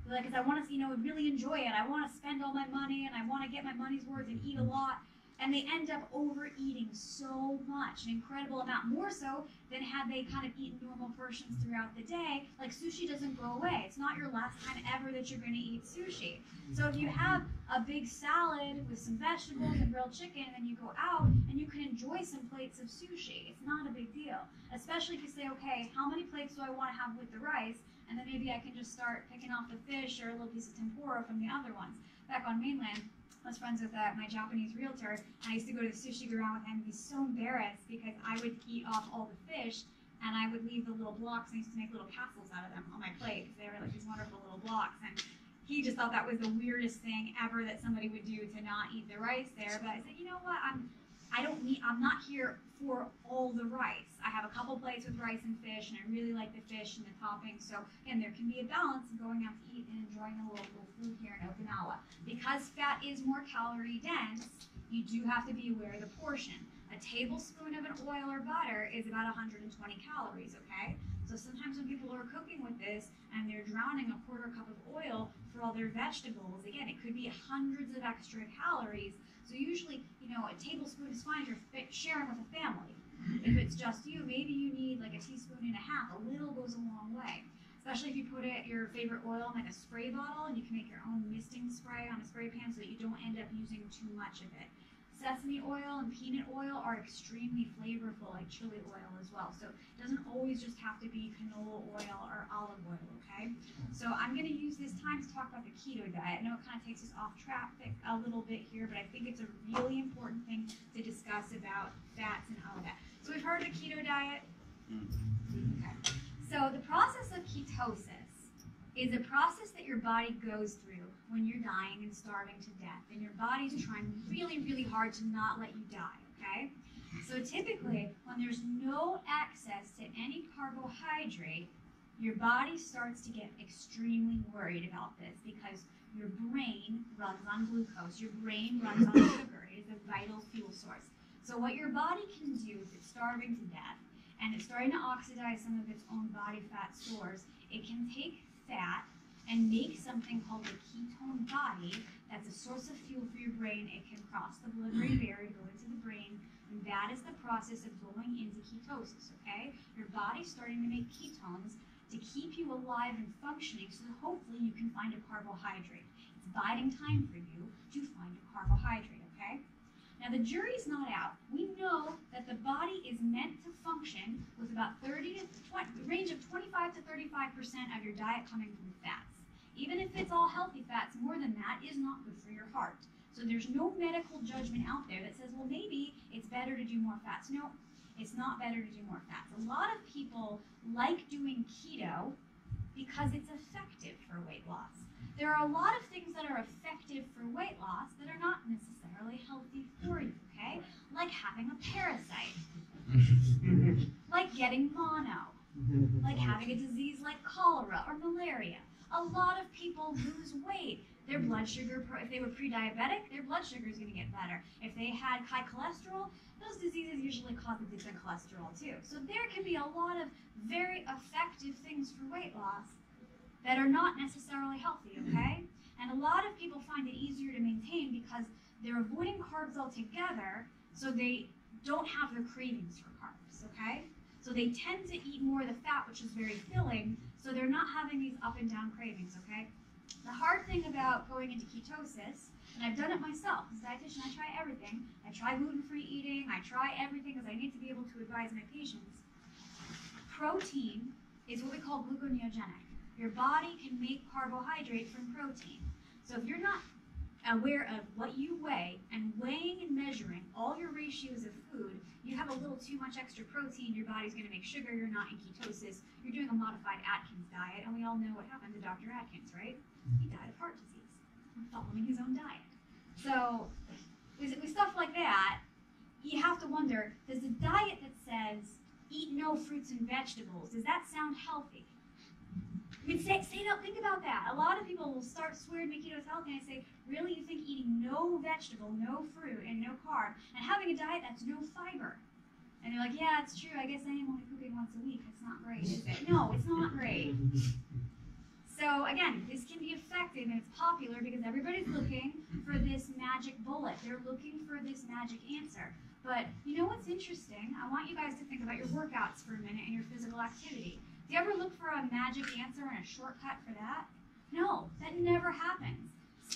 They're like, I want to, you know, really enjoy it. I want to spend all my money and I want to get my money's worth and eat a lot. And they end up overeating so much, an incredible amount, more so than had they kind of eaten normal portions throughout the day. Like sushi doesn't go away. It's not your last time ever that you're going to eat sushi. So if you have a big salad with some vegetables and grilled chicken, and then you go out and you can enjoy some plates of sushi. It's not a big deal, especially if you say, okay, how many plates do I want to have with the rice? And then maybe I can just start picking off the fish or a little piece of tempura from the other ones. Back on mainland, was friends with uh, my Japanese realtor, and I used to go to the sushi around with him and be so embarrassed because I would eat off all the fish and I would leave the little blocks. and I used to make little castles out of them on my plate because they were like these wonderful little blocks. And he just thought that was the weirdest thing ever that somebody would do to not eat the rice there. But I said, you know what? I'm I don't need I'm not here for all the rice. I have a couple plates with rice and fish, and I really like the fish and the toppings. So again, there can be a balance of going out to eat and enjoying the local food here in Okinawa. Because fat is more calorie dense, you do have to be aware of the portion. A tablespoon of an oil or butter is about 120 calories, okay? So sometimes when people are cooking with this and they're drowning a quarter cup of oil for all their vegetables, again, it could be hundreds of extra calories. So usually, you know, a tablespoon is fine if you're sharing with a family. If it's just you, maybe you need like a teaspoon and a half. A little goes a long way. Especially if you put it your favorite oil in like a spray bottle and you can make your own misting spray on a spray pan so that you don't end up using too much of it. Sesame oil and peanut oil are extremely flavorful, like chili oil as well. So it doesn't always just have to be canola oil or olive oil, okay? So I'm going to use this time to talk about the keto diet. I know it kind of takes us off track a little bit here, but I think it's a really important thing to discuss about fats and all of that. So we've heard of the keto diet. Mm-hmm. Okay. So the process of ketosis is a process that your body goes through when you're dying and starving to death, and your body's trying really, really hard to not let you die. Okay. So typically, when there's no access to any carbohydrate, your body starts to get extremely worried about this because your brain runs on glucose. Your brain runs on *coughs* sugar. It is a vital fuel source. So what your body can do if it's starving to death and it's starting to oxidize some of its own body fat stores, it can take fat and make something called a ketone body that's a source of fuel for your brain. It can cross the blood-brain *clears throat* barrier, go into the brain, and that is the process of going into ketosis, okay? Your body's starting to make ketones to keep you alive and functioning so that hopefully you can find a carbohydrate. It's biding time for you to find a carbohydrate, okay? Now the jury's not out. We know that the body is meant to function with about 30 to 20, range of 25 to 35 percent of your diet coming from fats. Even if it's all healthy fats, more than that is not good for your heart. So there's no medical judgment out there that says, well, maybe it's better to do more fats. No, it's not better to do more fats. A lot of people like doing keto because it's effective for weight loss. There are a lot of things that are effective for weight loss that are not necessarily healthy for you, okay? Like having a parasite, *laughs* like getting mono, like having a disease like cholera or malaria. A lot of people lose weight. Their blood sugar, if they were pre-diabetic, their blood sugar is going to get better. If they had high cholesterol, those diseases usually cause a dip in cholesterol too. So there can be a lot of very effective things for weight loss that are not necessarily healthy, mm-hmm. okay? And a lot of people find it easier to maintain because they're avoiding carbs altogether, so they don't have the cravings for? So they tend to eat more of the fat, which is very filling, so they're not having these up and down cravings, okay? The hard thing about going into ketosis, and I've done it myself, as a dietitian, I try everything. I try gluten-free eating, I try everything because I need to be able to advise my patients. Protein is what we call gluconeogenic. Your body can make carbohydrate from protein. So if you're not aware of what you weigh and weighing and measuring all your ratios of food, you have a little too much extra protein, your body's going to make sugar, you're not in ketosis, you're doing a modified Atkins diet, and we all know what happened to Dr. Atkins, right? He died of heart disease following his own diet. So, with, with stuff like that, you have to wonder does a diet that says eat no fruits and vegetables, does that sound healthy? Mean, say, say that, think about that. A lot of people will start swearing to me keto's healthy, and I say, really, you think eating no vegetable, no fruit, and no carb, and having a diet that's no fiber? And they're like, yeah, it's true. I guess I am only cooking once a week. It's not great, is it? No, it's not great. So again, this can be effective and it's popular because everybody's looking for this magic bullet. They're looking for this magic answer. But you know what's interesting? I want you guys to think about your workouts for a minute and your physical activity. Do you ever look for a magic answer and a shortcut for that? No, that never happens.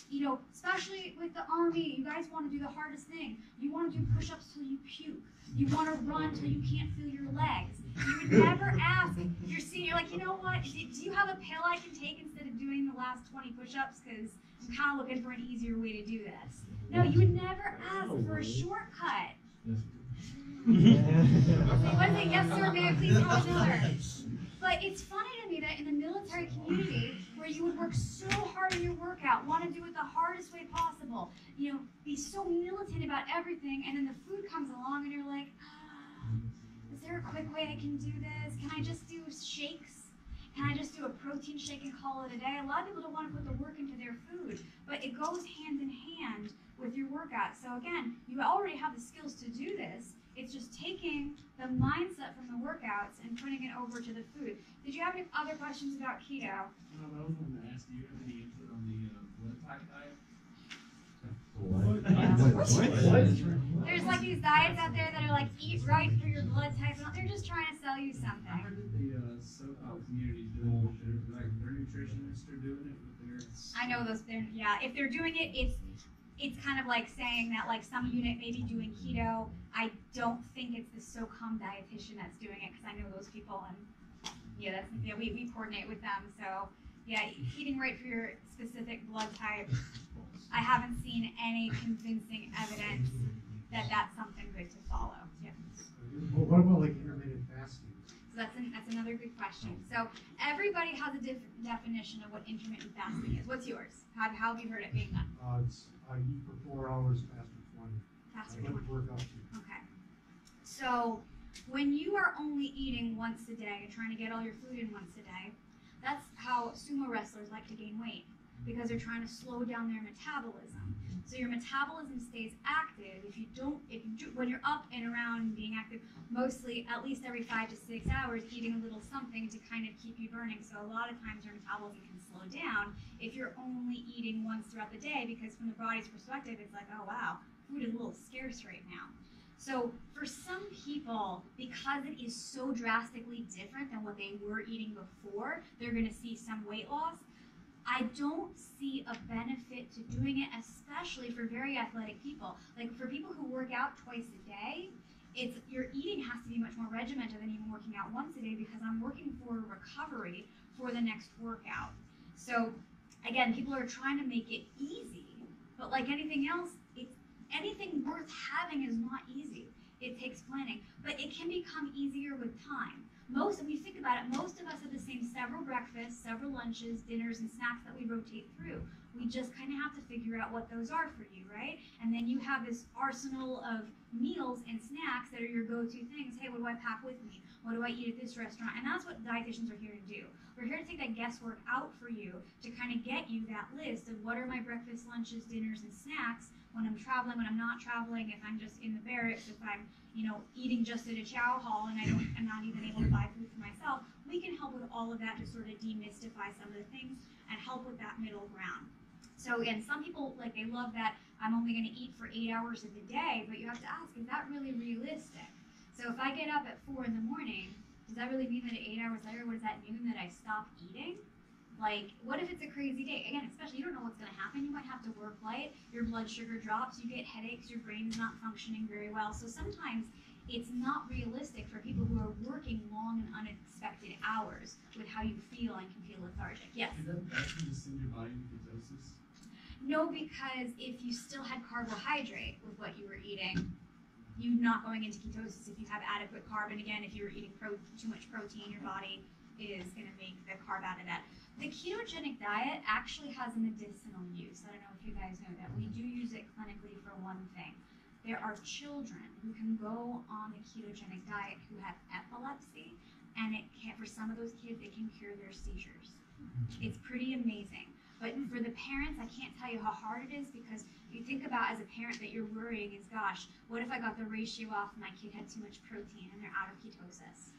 You know, especially with the army, you guys want to do the hardest thing. You want to do push-ups till you puke. You want to run till you can't feel your legs. You would never *laughs* ask your senior, like, you know what? Do you have a pill I can take instead of doing the last 20 push-ups? Because I'm kind of looking for an easier way to do this. No, you would never ask oh, for a shortcut. *laughs* What is it? Yes, sir. May I please have another? But it's funny to me that in the military community, where you would work so hard in your workout, want to do it the hardest way possible, you know, be so militant about everything, and then the food comes along and you're like, ah, is there a quick way I can do this? Can I just do shakes? Can I just do a protein shake and call it a day? A lot of people don't want to put the work into their food, but it goes hand in hand with your workout. So again, you already have the skills to do this. It's just taking the mindset from the workouts and putting it over to the food. Did you have any other questions about keto? Um, I was wanting to ask, do you have any input on the uh, blood type diet? There's like these diets out there that are like eat right for your blood type. and They're just trying to sell you I something. heard that the uh, SOCOM community is doing it their, like, their nutritionists are doing it with their. I know those. They're, yeah, if they're doing it, it's it's kind of like saying that like some unit may be doing keto. I don't think it's the SOCOM dietitian that's doing it because I know those people and yeah, that's yeah we, we coordinate with them. So yeah, eating right for your specific blood type. I haven't seen any convincing evidence that that's something good to follow. Yeah. Well, what about like intermittent fasting? So that's an, that's another good question. So everybody has a different definition of what intermittent fasting is. What's yours? How, how have you heard it being done? Uh, it's, I eat for four hours, fast for twenty. Fast I or let work out. Okay. So when you are only eating once a day, and trying to get all your food in once a day, that's how sumo wrestlers like to gain weight because they're trying to slow down their metabolism. So your metabolism stays active if you don't if you do, when you're up and around being active mostly at least every 5 to 6 hours eating a little something to kind of keep you burning. So a lot of times your metabolism can slow down if you're only eating once throughout the day because from the body's perspective it's like, "Oh wow, food is a little scarce right now." So for some people, because it is so drastically different than what they were eating before, they're going to see some weight loss. I don't see a benefit to doing it, especially for very athletic people. Like for people who work out twice a day, it's your eating has to be much more regimented than even working out once a day because I'm working for recovery for the next workout. So again, people are trying to make it easy, but like anything else, it's anything worth having is not easy. It takes planning, but it can become easier with time. Most, if you think about it, most of us have the same several breakfasts, several lunches, dinners, and snacks that we rotate through. We just kind of have to figure out what those are for you, right? And then you have this arsenal of meals and snacks that are your go-to things. Hey, what do I pack with me? What do I eat at this restaurant? And that's what dietitians are here to do. We're here to take that guesswork out for you to kind of get you that list of what are my breakfast, lunches, dinners, and snacks when I'm traveling, when I'm not traveling, if I'm just in the barracks, if I'm, you know, eating just at a chow hall and I don't, I'm not even able to buy food for myself. We can help with all of that to sort of demystify some of the things and help with that middle ground. So again, some people like they love that I'm only going to eat for eight hours of the day, but you have to ask, is that really realistic? So if I get up at four in the morning, does that really mean that at eight hours later, what does that mean that I stop eating? Like, what if it's a crazy day? Again, especially you don't know what's going to happen. You might have to work late, your blood sugar drops, you get headaches, your brain is not functioning very well. So sometimes it's not realistic for people who are working long and unexpected hours with how you feel and can feel lethargic. Yes. Did that actually just send your body into ketosis? No, because if you still had carbohydrate with what you were eating, you're not going into ketosis if you have adequate carb. And again, if you were eating pro- too much protein, your body is going to make the carb out of that. The ketogenic diet actually has a medicinal use. I don't know if you guys know that. We do use it clinically for one thing. There are children who can go on the ketogenic diet who have epilepsy, and it can, for some of those kids, it can cure their seizures. It's pretty amazing. But for the parents, I can't tell you how hard it is because you think about as a parent that you're worrying is, gosh, what if I got the ratio off and my kid had too much protein and they're out of ketosis?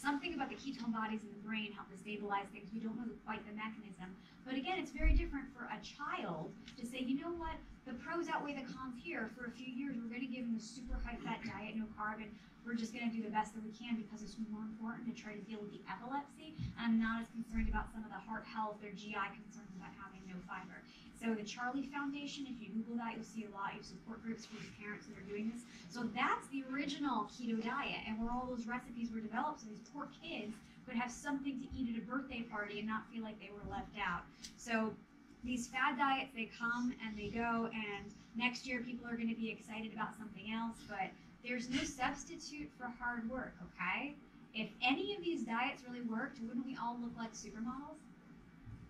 Something about the ketone bodies in the brain help to stabilize things. We don't know quite the mechanism. But again, it's very different for a child to say, you know what, the pros outweigh the cons here. For a few years, we're going to give them a super high fat diet, no carb, and we're just going to do the best that we can because it's more important to try to deal with the epilepsy. I'm not as concerned about some of the heart health or GI concerns about having no fiber. So the Charlie Foundation, if you Google that, you'll see a lot. Have support groups for these parents that are doing this. So that's the original keto diet, and where all those recipes were developed, so these poor kids could have something to eat at a birthday party and not feel like they were left out. So these fad diets, they come and they go, and next year people are going to be excited about something else, but there's no substitute for hard work, okay? If any of these diets really worked, wouldn't we all look like supermodels?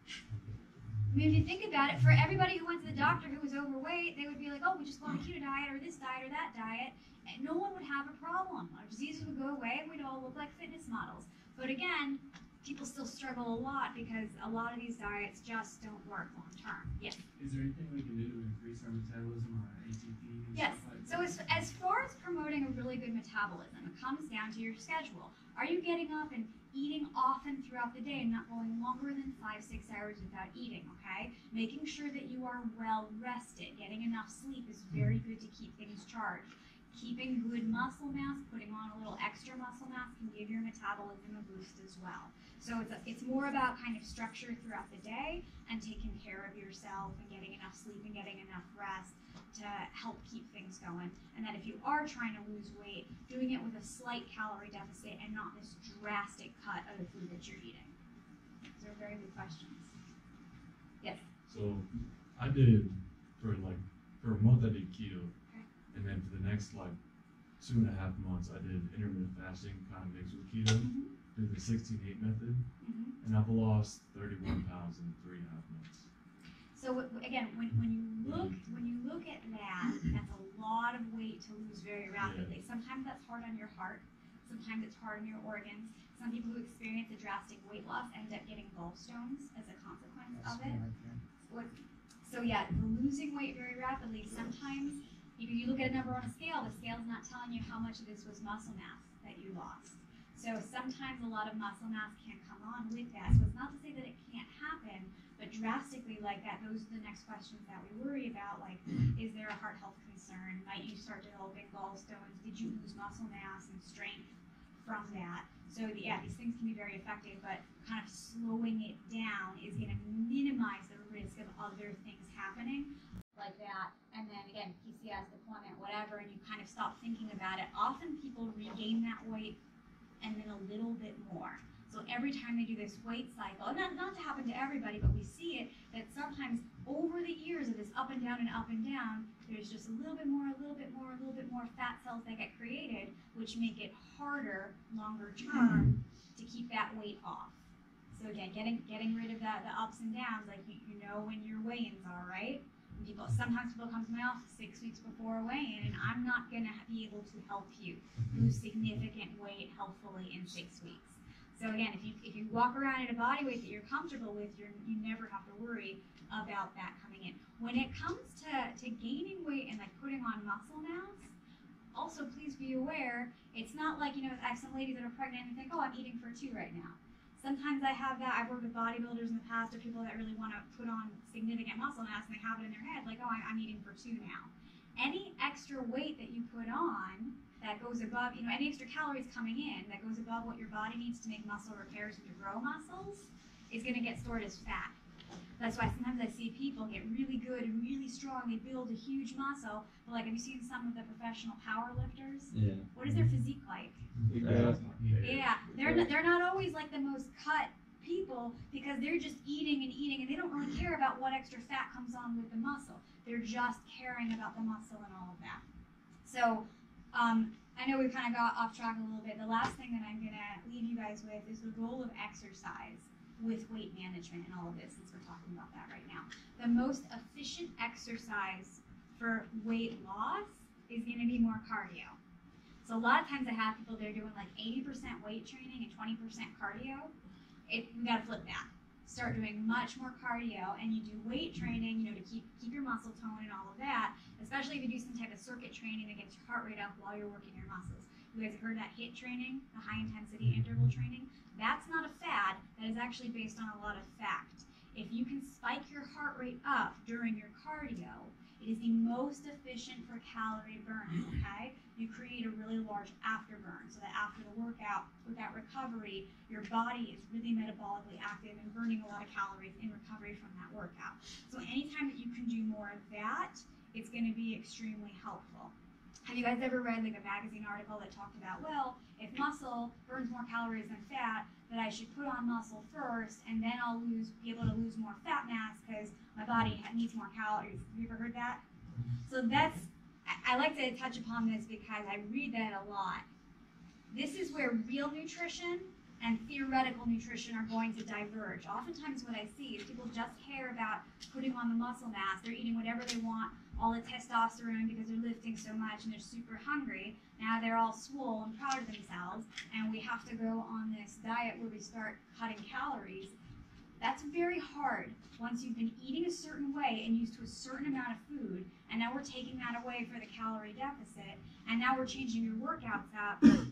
I mean, if you think about it, for everybody who went to the doctor who was overweight, they would be like, oh, we just on a keto diet or this diet or that diet, and no one would have a problem. Our diseases would go away and we'd all look like fitness models. But again, people still struggle a lot because a lot of these diets just don't work long term. Yes. Is there anything we can do to increase our metabolism or our ATP and Yes. stuff like So that? as, as far as promoting a really good metabolism, it comes down to your schedule. Are you getting up and eating often throughout the day and not going longer than five, six hours without eating, okay? Making sure that you are well rested. Getting enough sleep is very good to keep things charged. Keeping good muscle mass, putting on a little extra muscle mass can give your metabolism a boost as well. So it's, a, it's more about kind of structure throughout the day and taking care of yourself and getting enough sleep and getting enough rest to help keep things going. And that if you are trying to lose weight, doing it with a slight calorie deficit and not this drastic cut of the food that you're eating. Those are very good questions. Yes. So I did for like for a month I did keto. And then for the next like two and a half months I did intermittent fasting, kind of mixed with keto. Mhm. Did the 16-8 method, Mhm. and I've lost 31 pounds in three and a half months. So again, when, when you look when you look at that, that's a lot of weight to lose very rapidly. Sometimes that's hard on your heart. Sometimes it's hard on your organs. Some people who experience a drastic weight loss end up getting gallstones as a consequence That's of it. right so yeah, losing weight very rapidly. Sometimes you, you look at a number on a scale. The scale's not telling you how much of this was muscle mass that you lost. So sometimes a lot of muscle mass can't come on with that. So it's not to say that it can't happen, but drastically like that, those are the next questions that we worry about. Like, is there a heart health concern? Might you start developing gallstones? Did you lose muscle mass and strength from that? So yeah, these things can be very effective, but kind of slowing it down is going to minimize the risk of other things happening like that. And then again, PCS deployment, whatever, and you kind of stop thinking about it. Often people regain that weight and then a little bit more. So every time they do this weight cycle, and not, not to happen to everybody, but we see it that sometimes over the years of this up and down and up and down, there's just a little bit more, a little bit more, a little bit more fat cells that get created, which make it harder longer term to keep that weight off. So again, getting getting rid of that the ups and downs, like you, you know when your weigh-ins are, right? People sometimes people come to my office six weeks before a weigh-in, and I'm not gonna be able to help you lose significant weight healthfully in six weeks. So again, if you if you walk around at a body weight that you're comfortable with, you're you never have to worry about that coming in. When it comes to, to gaining weight and like putting on muscle mass, also please be aware, it's not like, you know, I have some ladies that are pregnant and think, oh, I'm eating for two right now. Sometimes I have that. I've worked with bodybuilders in the past or people that really want to put on significant muscle mass and they have it in their head, like, oh, I'm eating for two now. Any extra weight that you put on that goes above, you know, any extra calories coming in that goes above what your body needs to make muscle repairs and to grow muscles is going to get stored as fat. That's why sometimes I see people get really good and really strong. They build a huge muscle. But like, have you seen some of the professional power lifters? Yeah. What is their physique like? Yeah. Yeah, they're not, they're not always like the most cut people because they're just eating and eating and they don't really care about what extra fat comes on with the muscle. They're just caring about the muscle and all of that. So, um, I know we kind of got off track a little bit. The last thing that I'm gonna leave you guys with is the role of exercise with weight management and all of this, since we're talking about that right now. The most efficient exercise for weight loss is gonna be more cardio. So a lot of times I have people they're doing like 80% weight training and 20% cardio. It you gotta flip that. Start doing much more cardio and you do weight training, you know, to keep keep your muscle tone and all of that. Especially if you do some type of circuit training that gets your heart rate up while you're working your muscles. You guys have heard that HIIT training, the high intensity interval training. That's not a fad. That is actually based on a lot of fact. If you can spike your heart rate up during your cardio, it is the most efficient for calorie burn. Okay, you create a really large afterburn, so that after the workout, with that recovery, your body is really metabolically active and burning a lot of calories in recovery from that workout. So anytime that you can do more of that, it's going to be extremely helpful. Have you guys ever read like a magazine article that talked about, well, if muscle burns more calories than fat, that I should put on muscle first, and then I'll lose, be able to lose more fat mass because my body needs more calories. Have you ever heard that? So that's, I, I like to touch upon this because I read that a lot. This is where real nutrition and theoretical nutrition are going to diverge. Oftentimes, what I see is people just care about putting on the muscle mass. They're eating whatever they want, all the testosterone because they're lifting so much and they're super hungry. Now they're all swole and proud of themselves, and we have to go on this diet where we start cutting calories. That's very hard once you've been eating a certain way and used to a certain amount of food, and now we're taking that away for the calorie deficit, and now we're changing your workouts up. *coughs*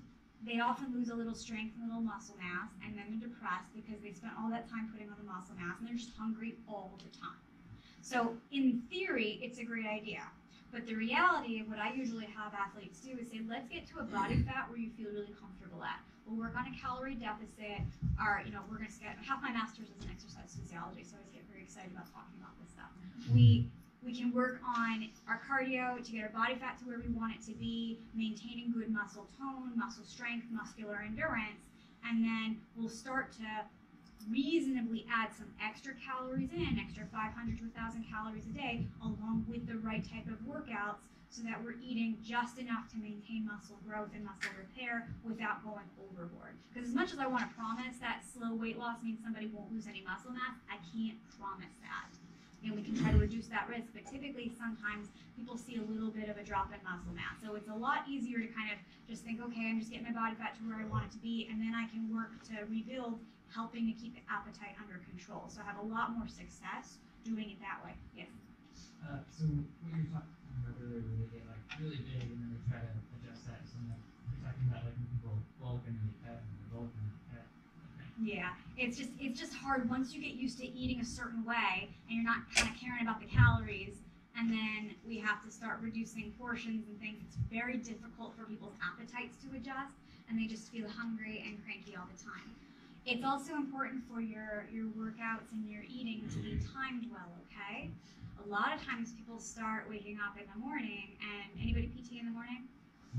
They often lose a little strength and a little muscle mass, and then they're depressed because they spent all that time putting on the muscle mass, and they're just hungry all the time. So, in theory, it's a great idea. But the reality of what I usually have athletes do is say, let's get to a body mm-hmm. fat where you feel really comfortable at. We'll work on a calorie deficit. Or, you know, we're going to get half my master's is in exercise physiology, so I always get very excited about talking about this stuff. Mm-hmm. We we can work on our cardio to get our body fat to where we want it to be, maintaining good muscle tone, muscle strength, muscular endurance, and then we'll start to reasonably add some extra calories in, extra 500 to 1,000 calories a day, along with the right type of workouts, so that we're eating just enough to maintain muscle growth and muscle repair without going overboard. Because as much as I want to promise that slow weight loss means somebody won't lose any muscle mass, I can't promise that. And we can try to reduce that risk, but typically sometimes people see a little bit of a drop in muscle mass. So it's a lot easier to kind of just think, okay, I'm just getting my body fat to where I want it to be, and then I can work to rebuild, helping to keep the appetite under control. So I have a lot more success doing it that way. Yes. Uh, so what you were talking about earlier, where they get like really big and then they try to adjust that to something. You're talking about like when people bulk and they cut and they bulk and they cut. Yeah, it's just it's just hard once you get used to eating a certain way and you're not kind of caring about the calories and then we have to start reducing portions and things. It's very difficult for people's appetites to adjust and they just feel hungry and cranky all the time. It's also important for your your workouts and your eating to be timed well, okay? A lot of times people start waking up in the morning and anybody PT in the morning?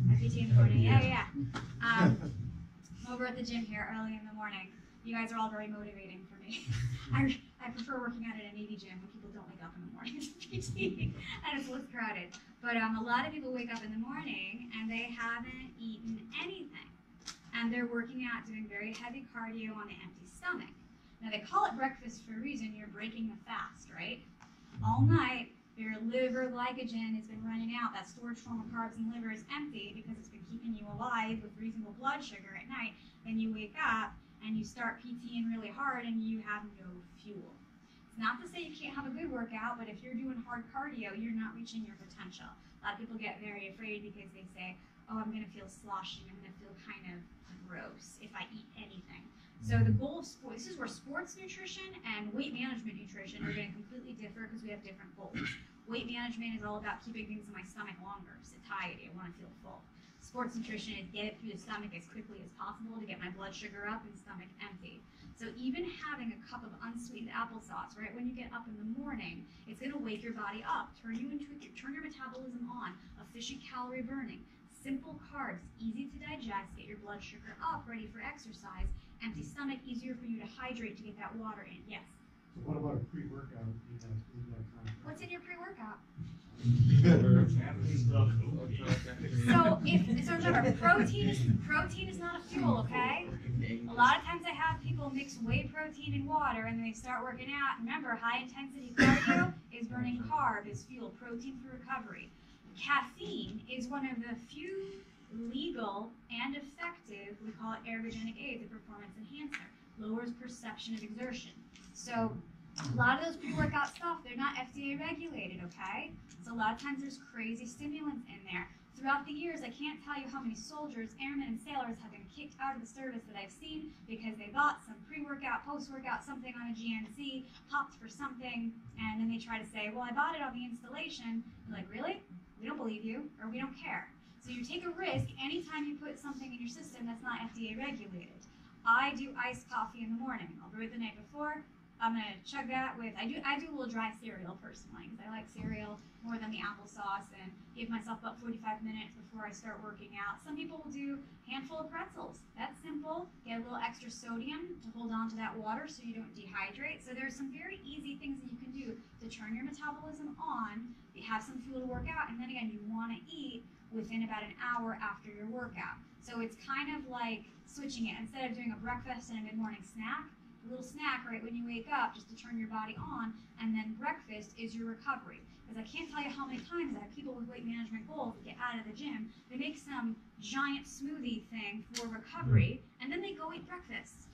I PT in the morning. Yeah, yeah. yeah. Um, *laughs* over at the gym here early in the morning. You guys are all very motivating for me. *laughs* I, I prefer working out at a Navy gym when people don't wake up in the morning *laughs* to PT and it's less crowded. But um, a lot of people wake up in the morning and they haven't eaten anything. And they're working out doing very heavy cardio on an empty stomach. Now they call it breakfast for a reason. You're breaking the fast, right? All mm-hmm. night, your liver glycogen has been running out. That storage form of carbs in the liver is empty because it's been keeping you alive with reasonable blood sugar at night. Then you wake up and you start PTing really hard and you have no fuel. It's not to say you can't have a good workout, but if you're doing hard cardio, you're not reaching your potential. A lot of people get very afraid because they say, oh, I'm going to feel sloshy, I'm going to feel kind of gross if I eat anything. So mm-hmm. the goal of sports, this is where sports nutrition and weight management nutrition are going to completely differ because we have different goals. Weight management is all about keeping things in my stomach longer, satiety, I want to feel full. Sports nutrition is get it through the stomach as quickly as possible to get my blood sugar up and stomach empty. So even having a cup of unsweetened applesauce right when you get up in the morning, it's going to wake your body up, turn you into turn your metabolism on, efficient calorie burning, simple carbs, easy to digest, get your blood sugar up, ready for exercise, empty stomach, easier for you to hydrate to get that water in. Yes. So what about a pre-workout? You have kind of? What's in your pre-workout? *laughs* So if so remember protein is protein is not a fuel, okay? A lot of times I have people mix whey protein and water and they start working out. Remember, high intensity cardio is burning carb is fuel, protein for recovery. Caffeine is one of the few legal and effective, we call it ergogenic aids, a performance enhancer, lowers perception of exertion. So a lot of those pre-workout stuff, they're not FDA regulated, okay? So a lot of times there's crazy stimulants in there. Throughout the years, I can't tell you how many soldiers, airmen, and sailors have been kicked out of the service that I've seen because they bought some pre-workout, post-workout, something on a GNC, popped for something, and then they try to say, well, I bought it on the installation. You're like, really? We don't believe you, or we don't care. So you take a risk anytime you put something in your system that's not FDA regulated. I do iced coffee in the morning. I'll brew it the night before. I'm gonna chug that with I do I do a little dry cereal personally because I like cereal more than the applesauce and give myself about 45 minutes before I start working out. Some people will do a handful of pretzels. That's simple. Get a little extra sodium to hold on to that water so you don't dehydrate. So there's some very easy things that you can do to turn your metabolism on. You have some fuel to work out, and then again you want to eat within about an hour after your workout. So it's kind of like switching it. Instead of doing a breakfast and a mid-morning snack, a little snack right when you wake up just to turn your body on, and then breakfast is your recovery. Because I can't tell you how many times I have people with weight management goals get out of the gym, they make some giant smoothie thing for recovery, mm-hmm. and then they go eat breakfast.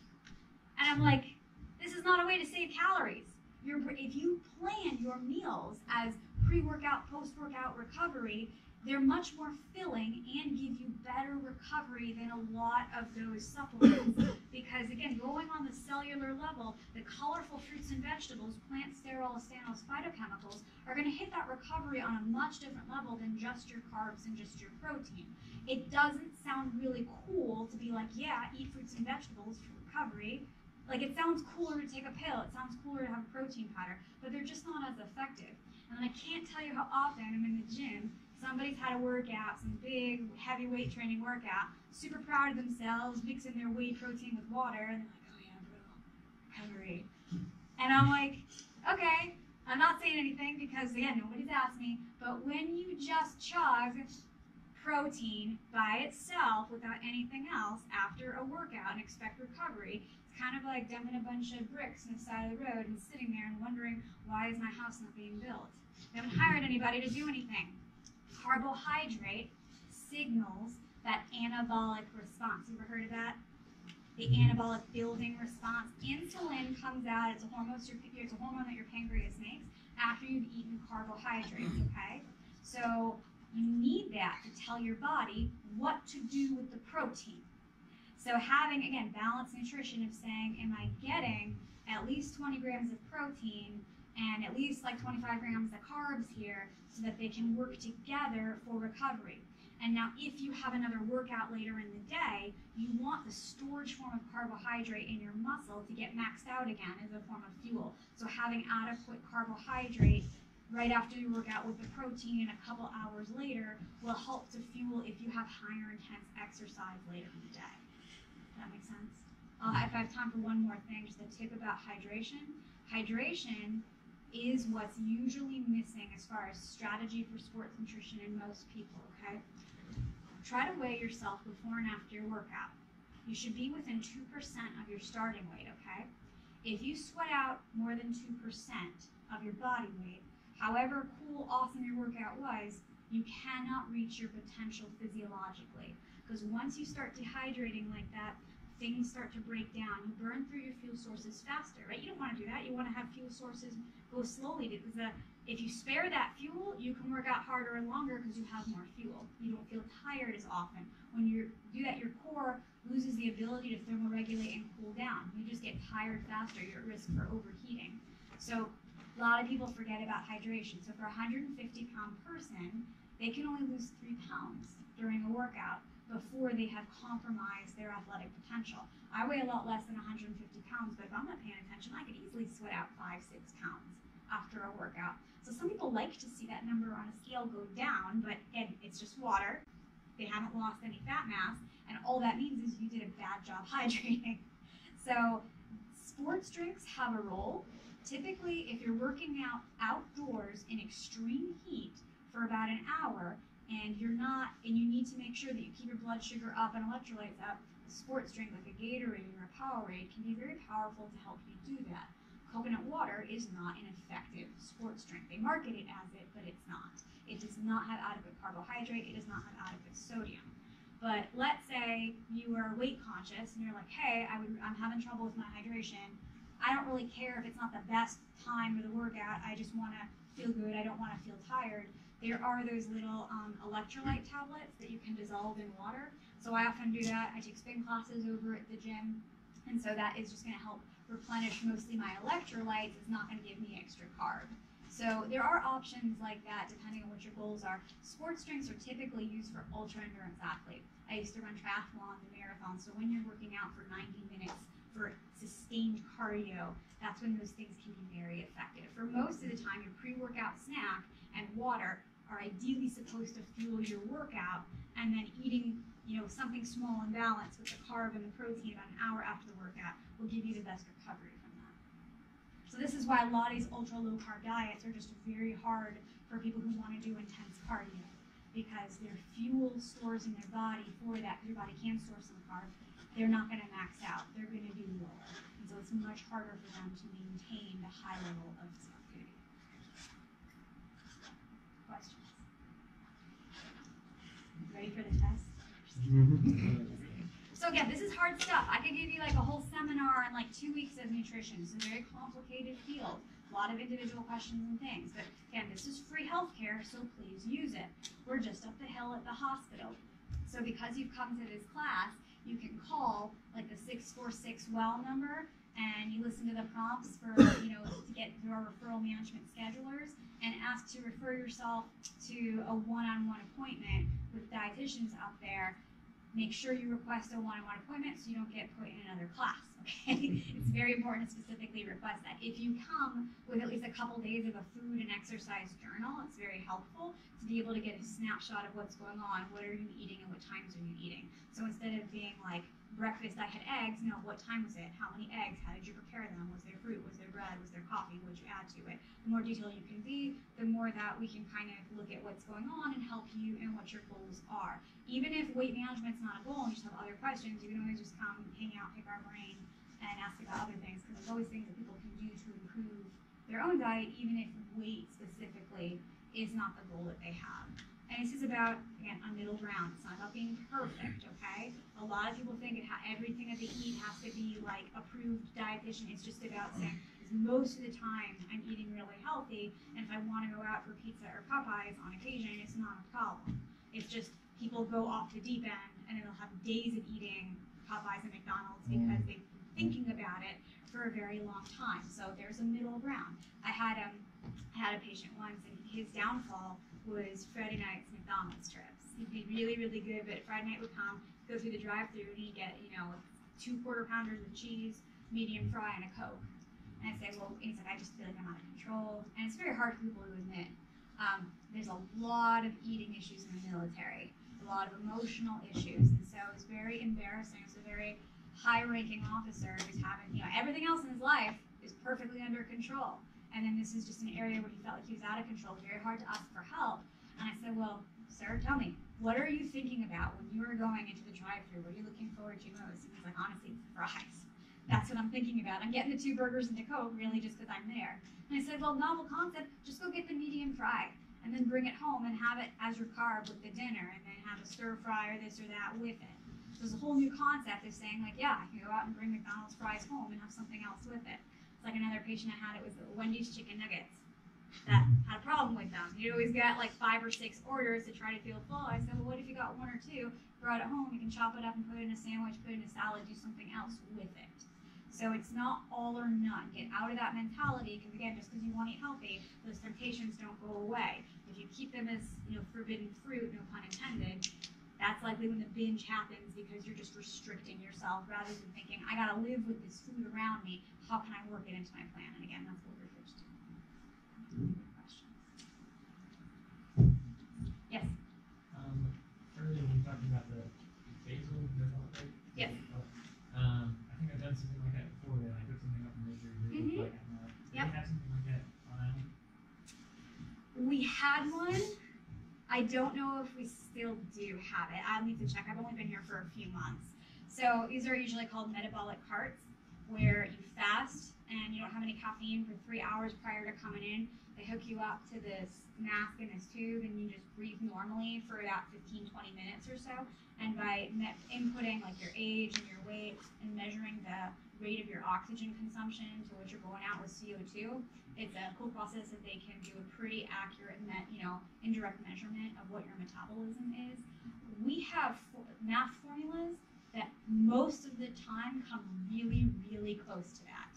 And I'm like, this is not a way to save calories. You're, if you plan your meals as pre-workout, post-workout recovery, they're much more filling and give you better recovery than a lot of those supplements. *coughs* because again, going on the cellular level, the colorful fruits and vegetables, plant sterol, stanols, phytochemicals, are going to hit that recovery on a much different level than just your carbs and just your protein. It doesn't sound really cool to be like, yeah, eat fruits and vegetables for recovery. Like it sounds cooler to take a pill, it sounds cooler to have a protein powder, but they're just not as effective. And I can't tell you how often I'm in the gym somebody's had a workout, some big heavy weight training workout, super proud of themselves, mixing their whey protein with water, and they're like, oh yeah, bro, recovery. And I'm like, okay, I'm not saying anything because again, nobody's asked me, but when you just chug protein by itself without anything else after a workout and expect recovery, it's kind of like dumping a bunch of bricks on the side of the road and sitting there and wondering why is my house not being built? They haven't hired anybody to do anything carbohydrate signals that anabolic response. You ever heard of that? The mm-hmm. anabolic building response. Insulin comes out. It's a hormone. It's a hormone that your pancreas makes after you've eaten carbohydrates. Okay, so you need that to tell your body what to do with the protein. So having again balanced nutrition of saying, am I getting at least 20 grams of protein and at least like 25 grams of carbs here so that they can work together for recovery. And now, if you have another workout later in the day, you want the storage form of carbohydrate in your muscle to get maxed out again as a form of fuel. So, having adequate carbohydrate right after you work out with the protein and a couple hours later will help to fuel if you have higher intense exercise later in the day. Does that make sense? Uh, if I have time for one more thing, just a tip about hydration. Hydration is what's usually missing as far as strategy for sports nutrition in most people, okay? Try to weigh yourself before and after your workout. You should be within 2% of your starting weight, okay? If you sweat out more than 2% of your body weight, however cool, awesome your workout was, you cannot reach your potential physiologically. Because once you start dehydrating like that, things start to break down. You burn through your fuel sources faster, right? You don't want to do that. You want to have fuel sources go slowly because uh, if you spare that fuel, you can work out harder and longer because you have more fuel. You don't feel tired as often. When you do that, your core loses the ability to thermoregulate and cool down. You just get tired faster. You're at risk for overheating. So a lot of people forget about hydration. So for a 150 pound person, they can only lose three pounds during a workout before they have compromised their athletic potential. I weigh a lot less than 150 pounds, but if I'm not paying attention, I could easily sweat out five, six pounds after a workout. So some people like to see that number on a scale go down, but again, it's just water. They haven't lost any fat mass, and all that means is you did a bad job *laughs* hydrating. So sports drinks have a role. Typically, if you're working out outdoors in extreme heat for about an hour, and you're not, and you need to make sure that you keep your blood sugar up and electrolytes up, a sports drink like a Gatorade or a Powerade can be very powerful to help you do that coconut water is not an effective sports drink. They market it as it, but it's not. It does not have adequate carbohydrate. It does not have adequate sodium. But let's say you are weight conscious and you're like, hey, I would, I'm having trouble with my hydration. I don't really care if it's not the best time of the workout. I just want to feel good. I don't want to feel tired. There are those little um, electrolyte tablets that you can dissolve in water. So I often do that. I take spin classes over at the gym. And so that is just going to help replenish mostly my electrolytes It's not going to give me extra carb. So there are options like that depending on what your goals are. Sports drinks are typically used for ultra endurance athletes. I used to run triathlon and marathons, so when you're working out for 90 minutes for sustained cardio, that's when those things can be very effective. For most of the time, your pre-workout snack and water are ideally supposed to fuel your workout, and then eating you know, something small and balanced with the carb and the protein about an hour after the workout will give you the best recovery from that. So this is why a lot of these ultra low carb diets are just very hard for people who want to do intense cardio because their fuel stores in their body for that, your body can store some carb, they're not gonna max out, they're gonna do lower. And so it's much harder for them to maintain the high level of physical activity. Questions? Ready for the test? Mm-hmm. So again, this is hard stuff. I could give you like a whole seminar on like two weeks of nutrition. It's a very complicated field. A lot of individual questions and things. But again, this is free healthcare, so please use it. We're just up the hill at the hospital. So because you've come to this class, you can call like the 646 well number and you listen to the prompts for, you know, to get through our referral management schedulers and ask to refer yourself to a one-on-one appointment with dietitians out there make sure you request a one-on-one appointment so you don't get put in another class. *laughs* Okay, it's very important to specifically request that. If you come with at least a couple days of a food and exercise journal, it's very helpful to be able to get a snapshot of what's going on. What are you eating and what times are you eating? So instead of being like breakfast, I had eggs. No, what time was it? How many eggs? How did you prepare them? Was there fruit? Was there bread? Was there coffee? What you add to it? The more detailed you can be, the more that we can kind of look at what's going on and help you and what your goals are even if weight management's not a goal and you just have other questions, you can always just come, hang out, pick our brain, and ask about other things because there's always things that people can do to improve their own diet, even if weight specifically is not the goal that they have. And this is about again a middle ground. It's not about being perfect, okay? A lot of people think it ha- everything that they eat has to be like approved dietitian. It's just about saying most of the time I'm eating really healthy, and if I want to go out for pizza or Popeyes on occasion, it's not a problem. It's just people go off the deep end and they'll have days of eating Popeyes and McDonald's because they've been thinking about it for a very long time. So there's a middle ground. I had um I had a patient once and his downfall was Friday night's McDonald's trips. He'd be really, really good, but Friday night would come, go through the drive through and he'd get, you know, two quarter pounders of cheese, medium fry, and a Coke. And I'd say, well, he's like, I just feel like I'm out of control. And it's very hard for people to admit. Um, there's a lot of eating issues in the military a lot of emotional issues, and so it's very embarrassing. It's a very high-ranking officer who's having, you know, everything else in his life is perfectly under control, and then this is just an area where he felt like he was out of control. Very hard to ask for help, and I said, well, sir, tell me, what are you thinking about when you are going into the drive-through? What are you looking forward to most? And he's like, honestly, fries. That's what I'm thinking about. I'm getting the two burgers and the Coke really just because I'm there. And I said, well, novel concept, just go get the medium fry and then bring it home and have it as your carb with the dinner and then have a stir fry or this or that with it. So there's a whole new concept of saying like, yeah, I can go out and bring McDonald's fries home and have something else with it. Like another patient I had, it was Wendy's chicken nuggets that mm-hmm. had a problem with them. You'd always get like five or six orders to try to feel full. I said, well, what if you got one or two, brought it home, you can chop it up and put it in a sandwich, put it in a salad, do something else with it. So it's not all or none. Get out of that mentality because again, just because you want to eat healthy, those temptations don't go away. If you keep them as you know forbidden fruit, no pun intended, that's likely when the binge happens because you're just restricting yourself rather than thinking, I gotta live with this food around me. How can I work it into my plan? And again, that's what we're here to do. Yes. Um, earlier we talked about the basal metabolic. Yes. Um, I think I've done something like that before, where I put something up and measured it. Mhm. Like, uh, Yep. have something like that on Island? We had one. I don't know if we still do have it. I'll need to check. I've only been here for a few months. So these are usually called metabolic carts, where you fast and you don't have any caffeine for three hours prior to coming in. They hook you up to this mask and this tube, and you just breathe normally for about 15, 20 minutes or so. And by inputting like your age and your weight and measuring the rate of your oxygen consumption to what you're going out with CO2, it's a cool process that they can do a pretty accurate, me- you know, indirect measurement of what your metabolism is. We have math formulas that most of the time come really, really close to that.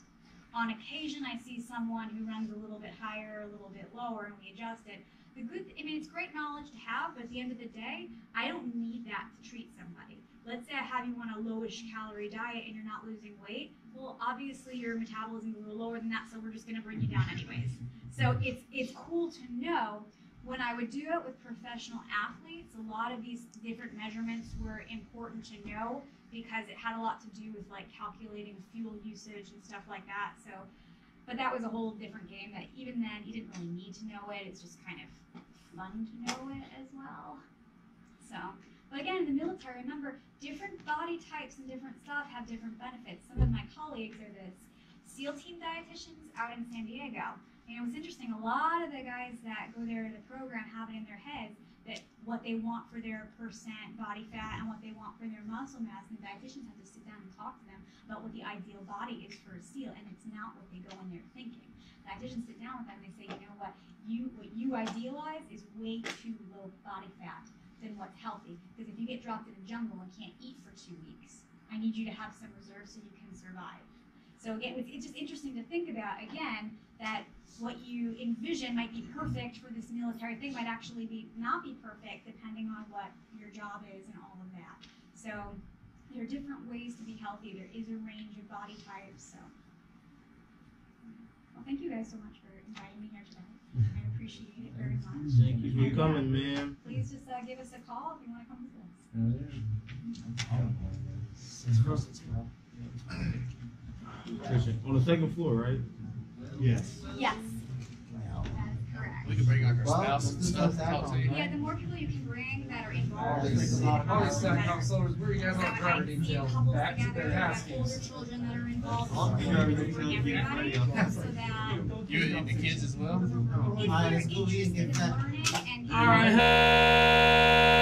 On occasion, I see someone who runs a little bit higher, a little bit lower, and we adjust it. The good, I mean, it's great knowledge to have, but at the end of the day, I don't need that to treat somebody. Let's say I have you on a lowish calorie diet and you're not losing weight. Well, obviously your metabolism is a little lower than that, so we're just going to bring you down anyways. So it's it's cool to know. When I would do it with professional athletes, a lot of these different measurements were important to know because it had a lot to do with like calculating fuel usage and stuff like that. So, but that was a whole different game. That even then you didn't really need to know it. It's just kind of fun to know it as well. So, but again, in the military, remember, different body types and different stuff have different benefits. Some of my colleagues are the SEAL team dietitians out in San Diego. And it was interesting, a lot of the guys that go there to the program have it in their heads that what they want for their percent body fat and what they want for their muscle mass, and the dietitians have to sit down and talk to them about what the ideal body is for a SEAL, and it's not what they go in there thinking. Dietitians sit down with them and they say, you know what, you what you idealize is way too low body fat than what's healthy. Because if you get dropped in the jungle and can't eat for two weeks, I need you to have some reserves so you can survive. So again, it's, it's just interesting to think about again that what you envision might be perfect for this military thing might actually be not be perfect depending on what your job is and all of that. So there are different ways to be healthy. There is a range of body types. So well, thank you guys so much for inviting me here today. I appreciate it very much. Thank you for coming, ma'am. Please just uh, give us a call if you want to come visit us. It's gross as well. Christian, on the second floor, right? Yes. Yes, that's correct. We can bring like our Well, spouse and this stuff, is to talk to you. Yeah, the more people you can bring that are involved. All these- all All these the stack better. counselors, where you guys So want if proper I see details couples back to together, their we've got taskings. older children that are involved, I'll we'll be bring everybody until you get ready. so that You and the kids as well? if Hi, they're let's go eat and interested get in fed. learning and. All right,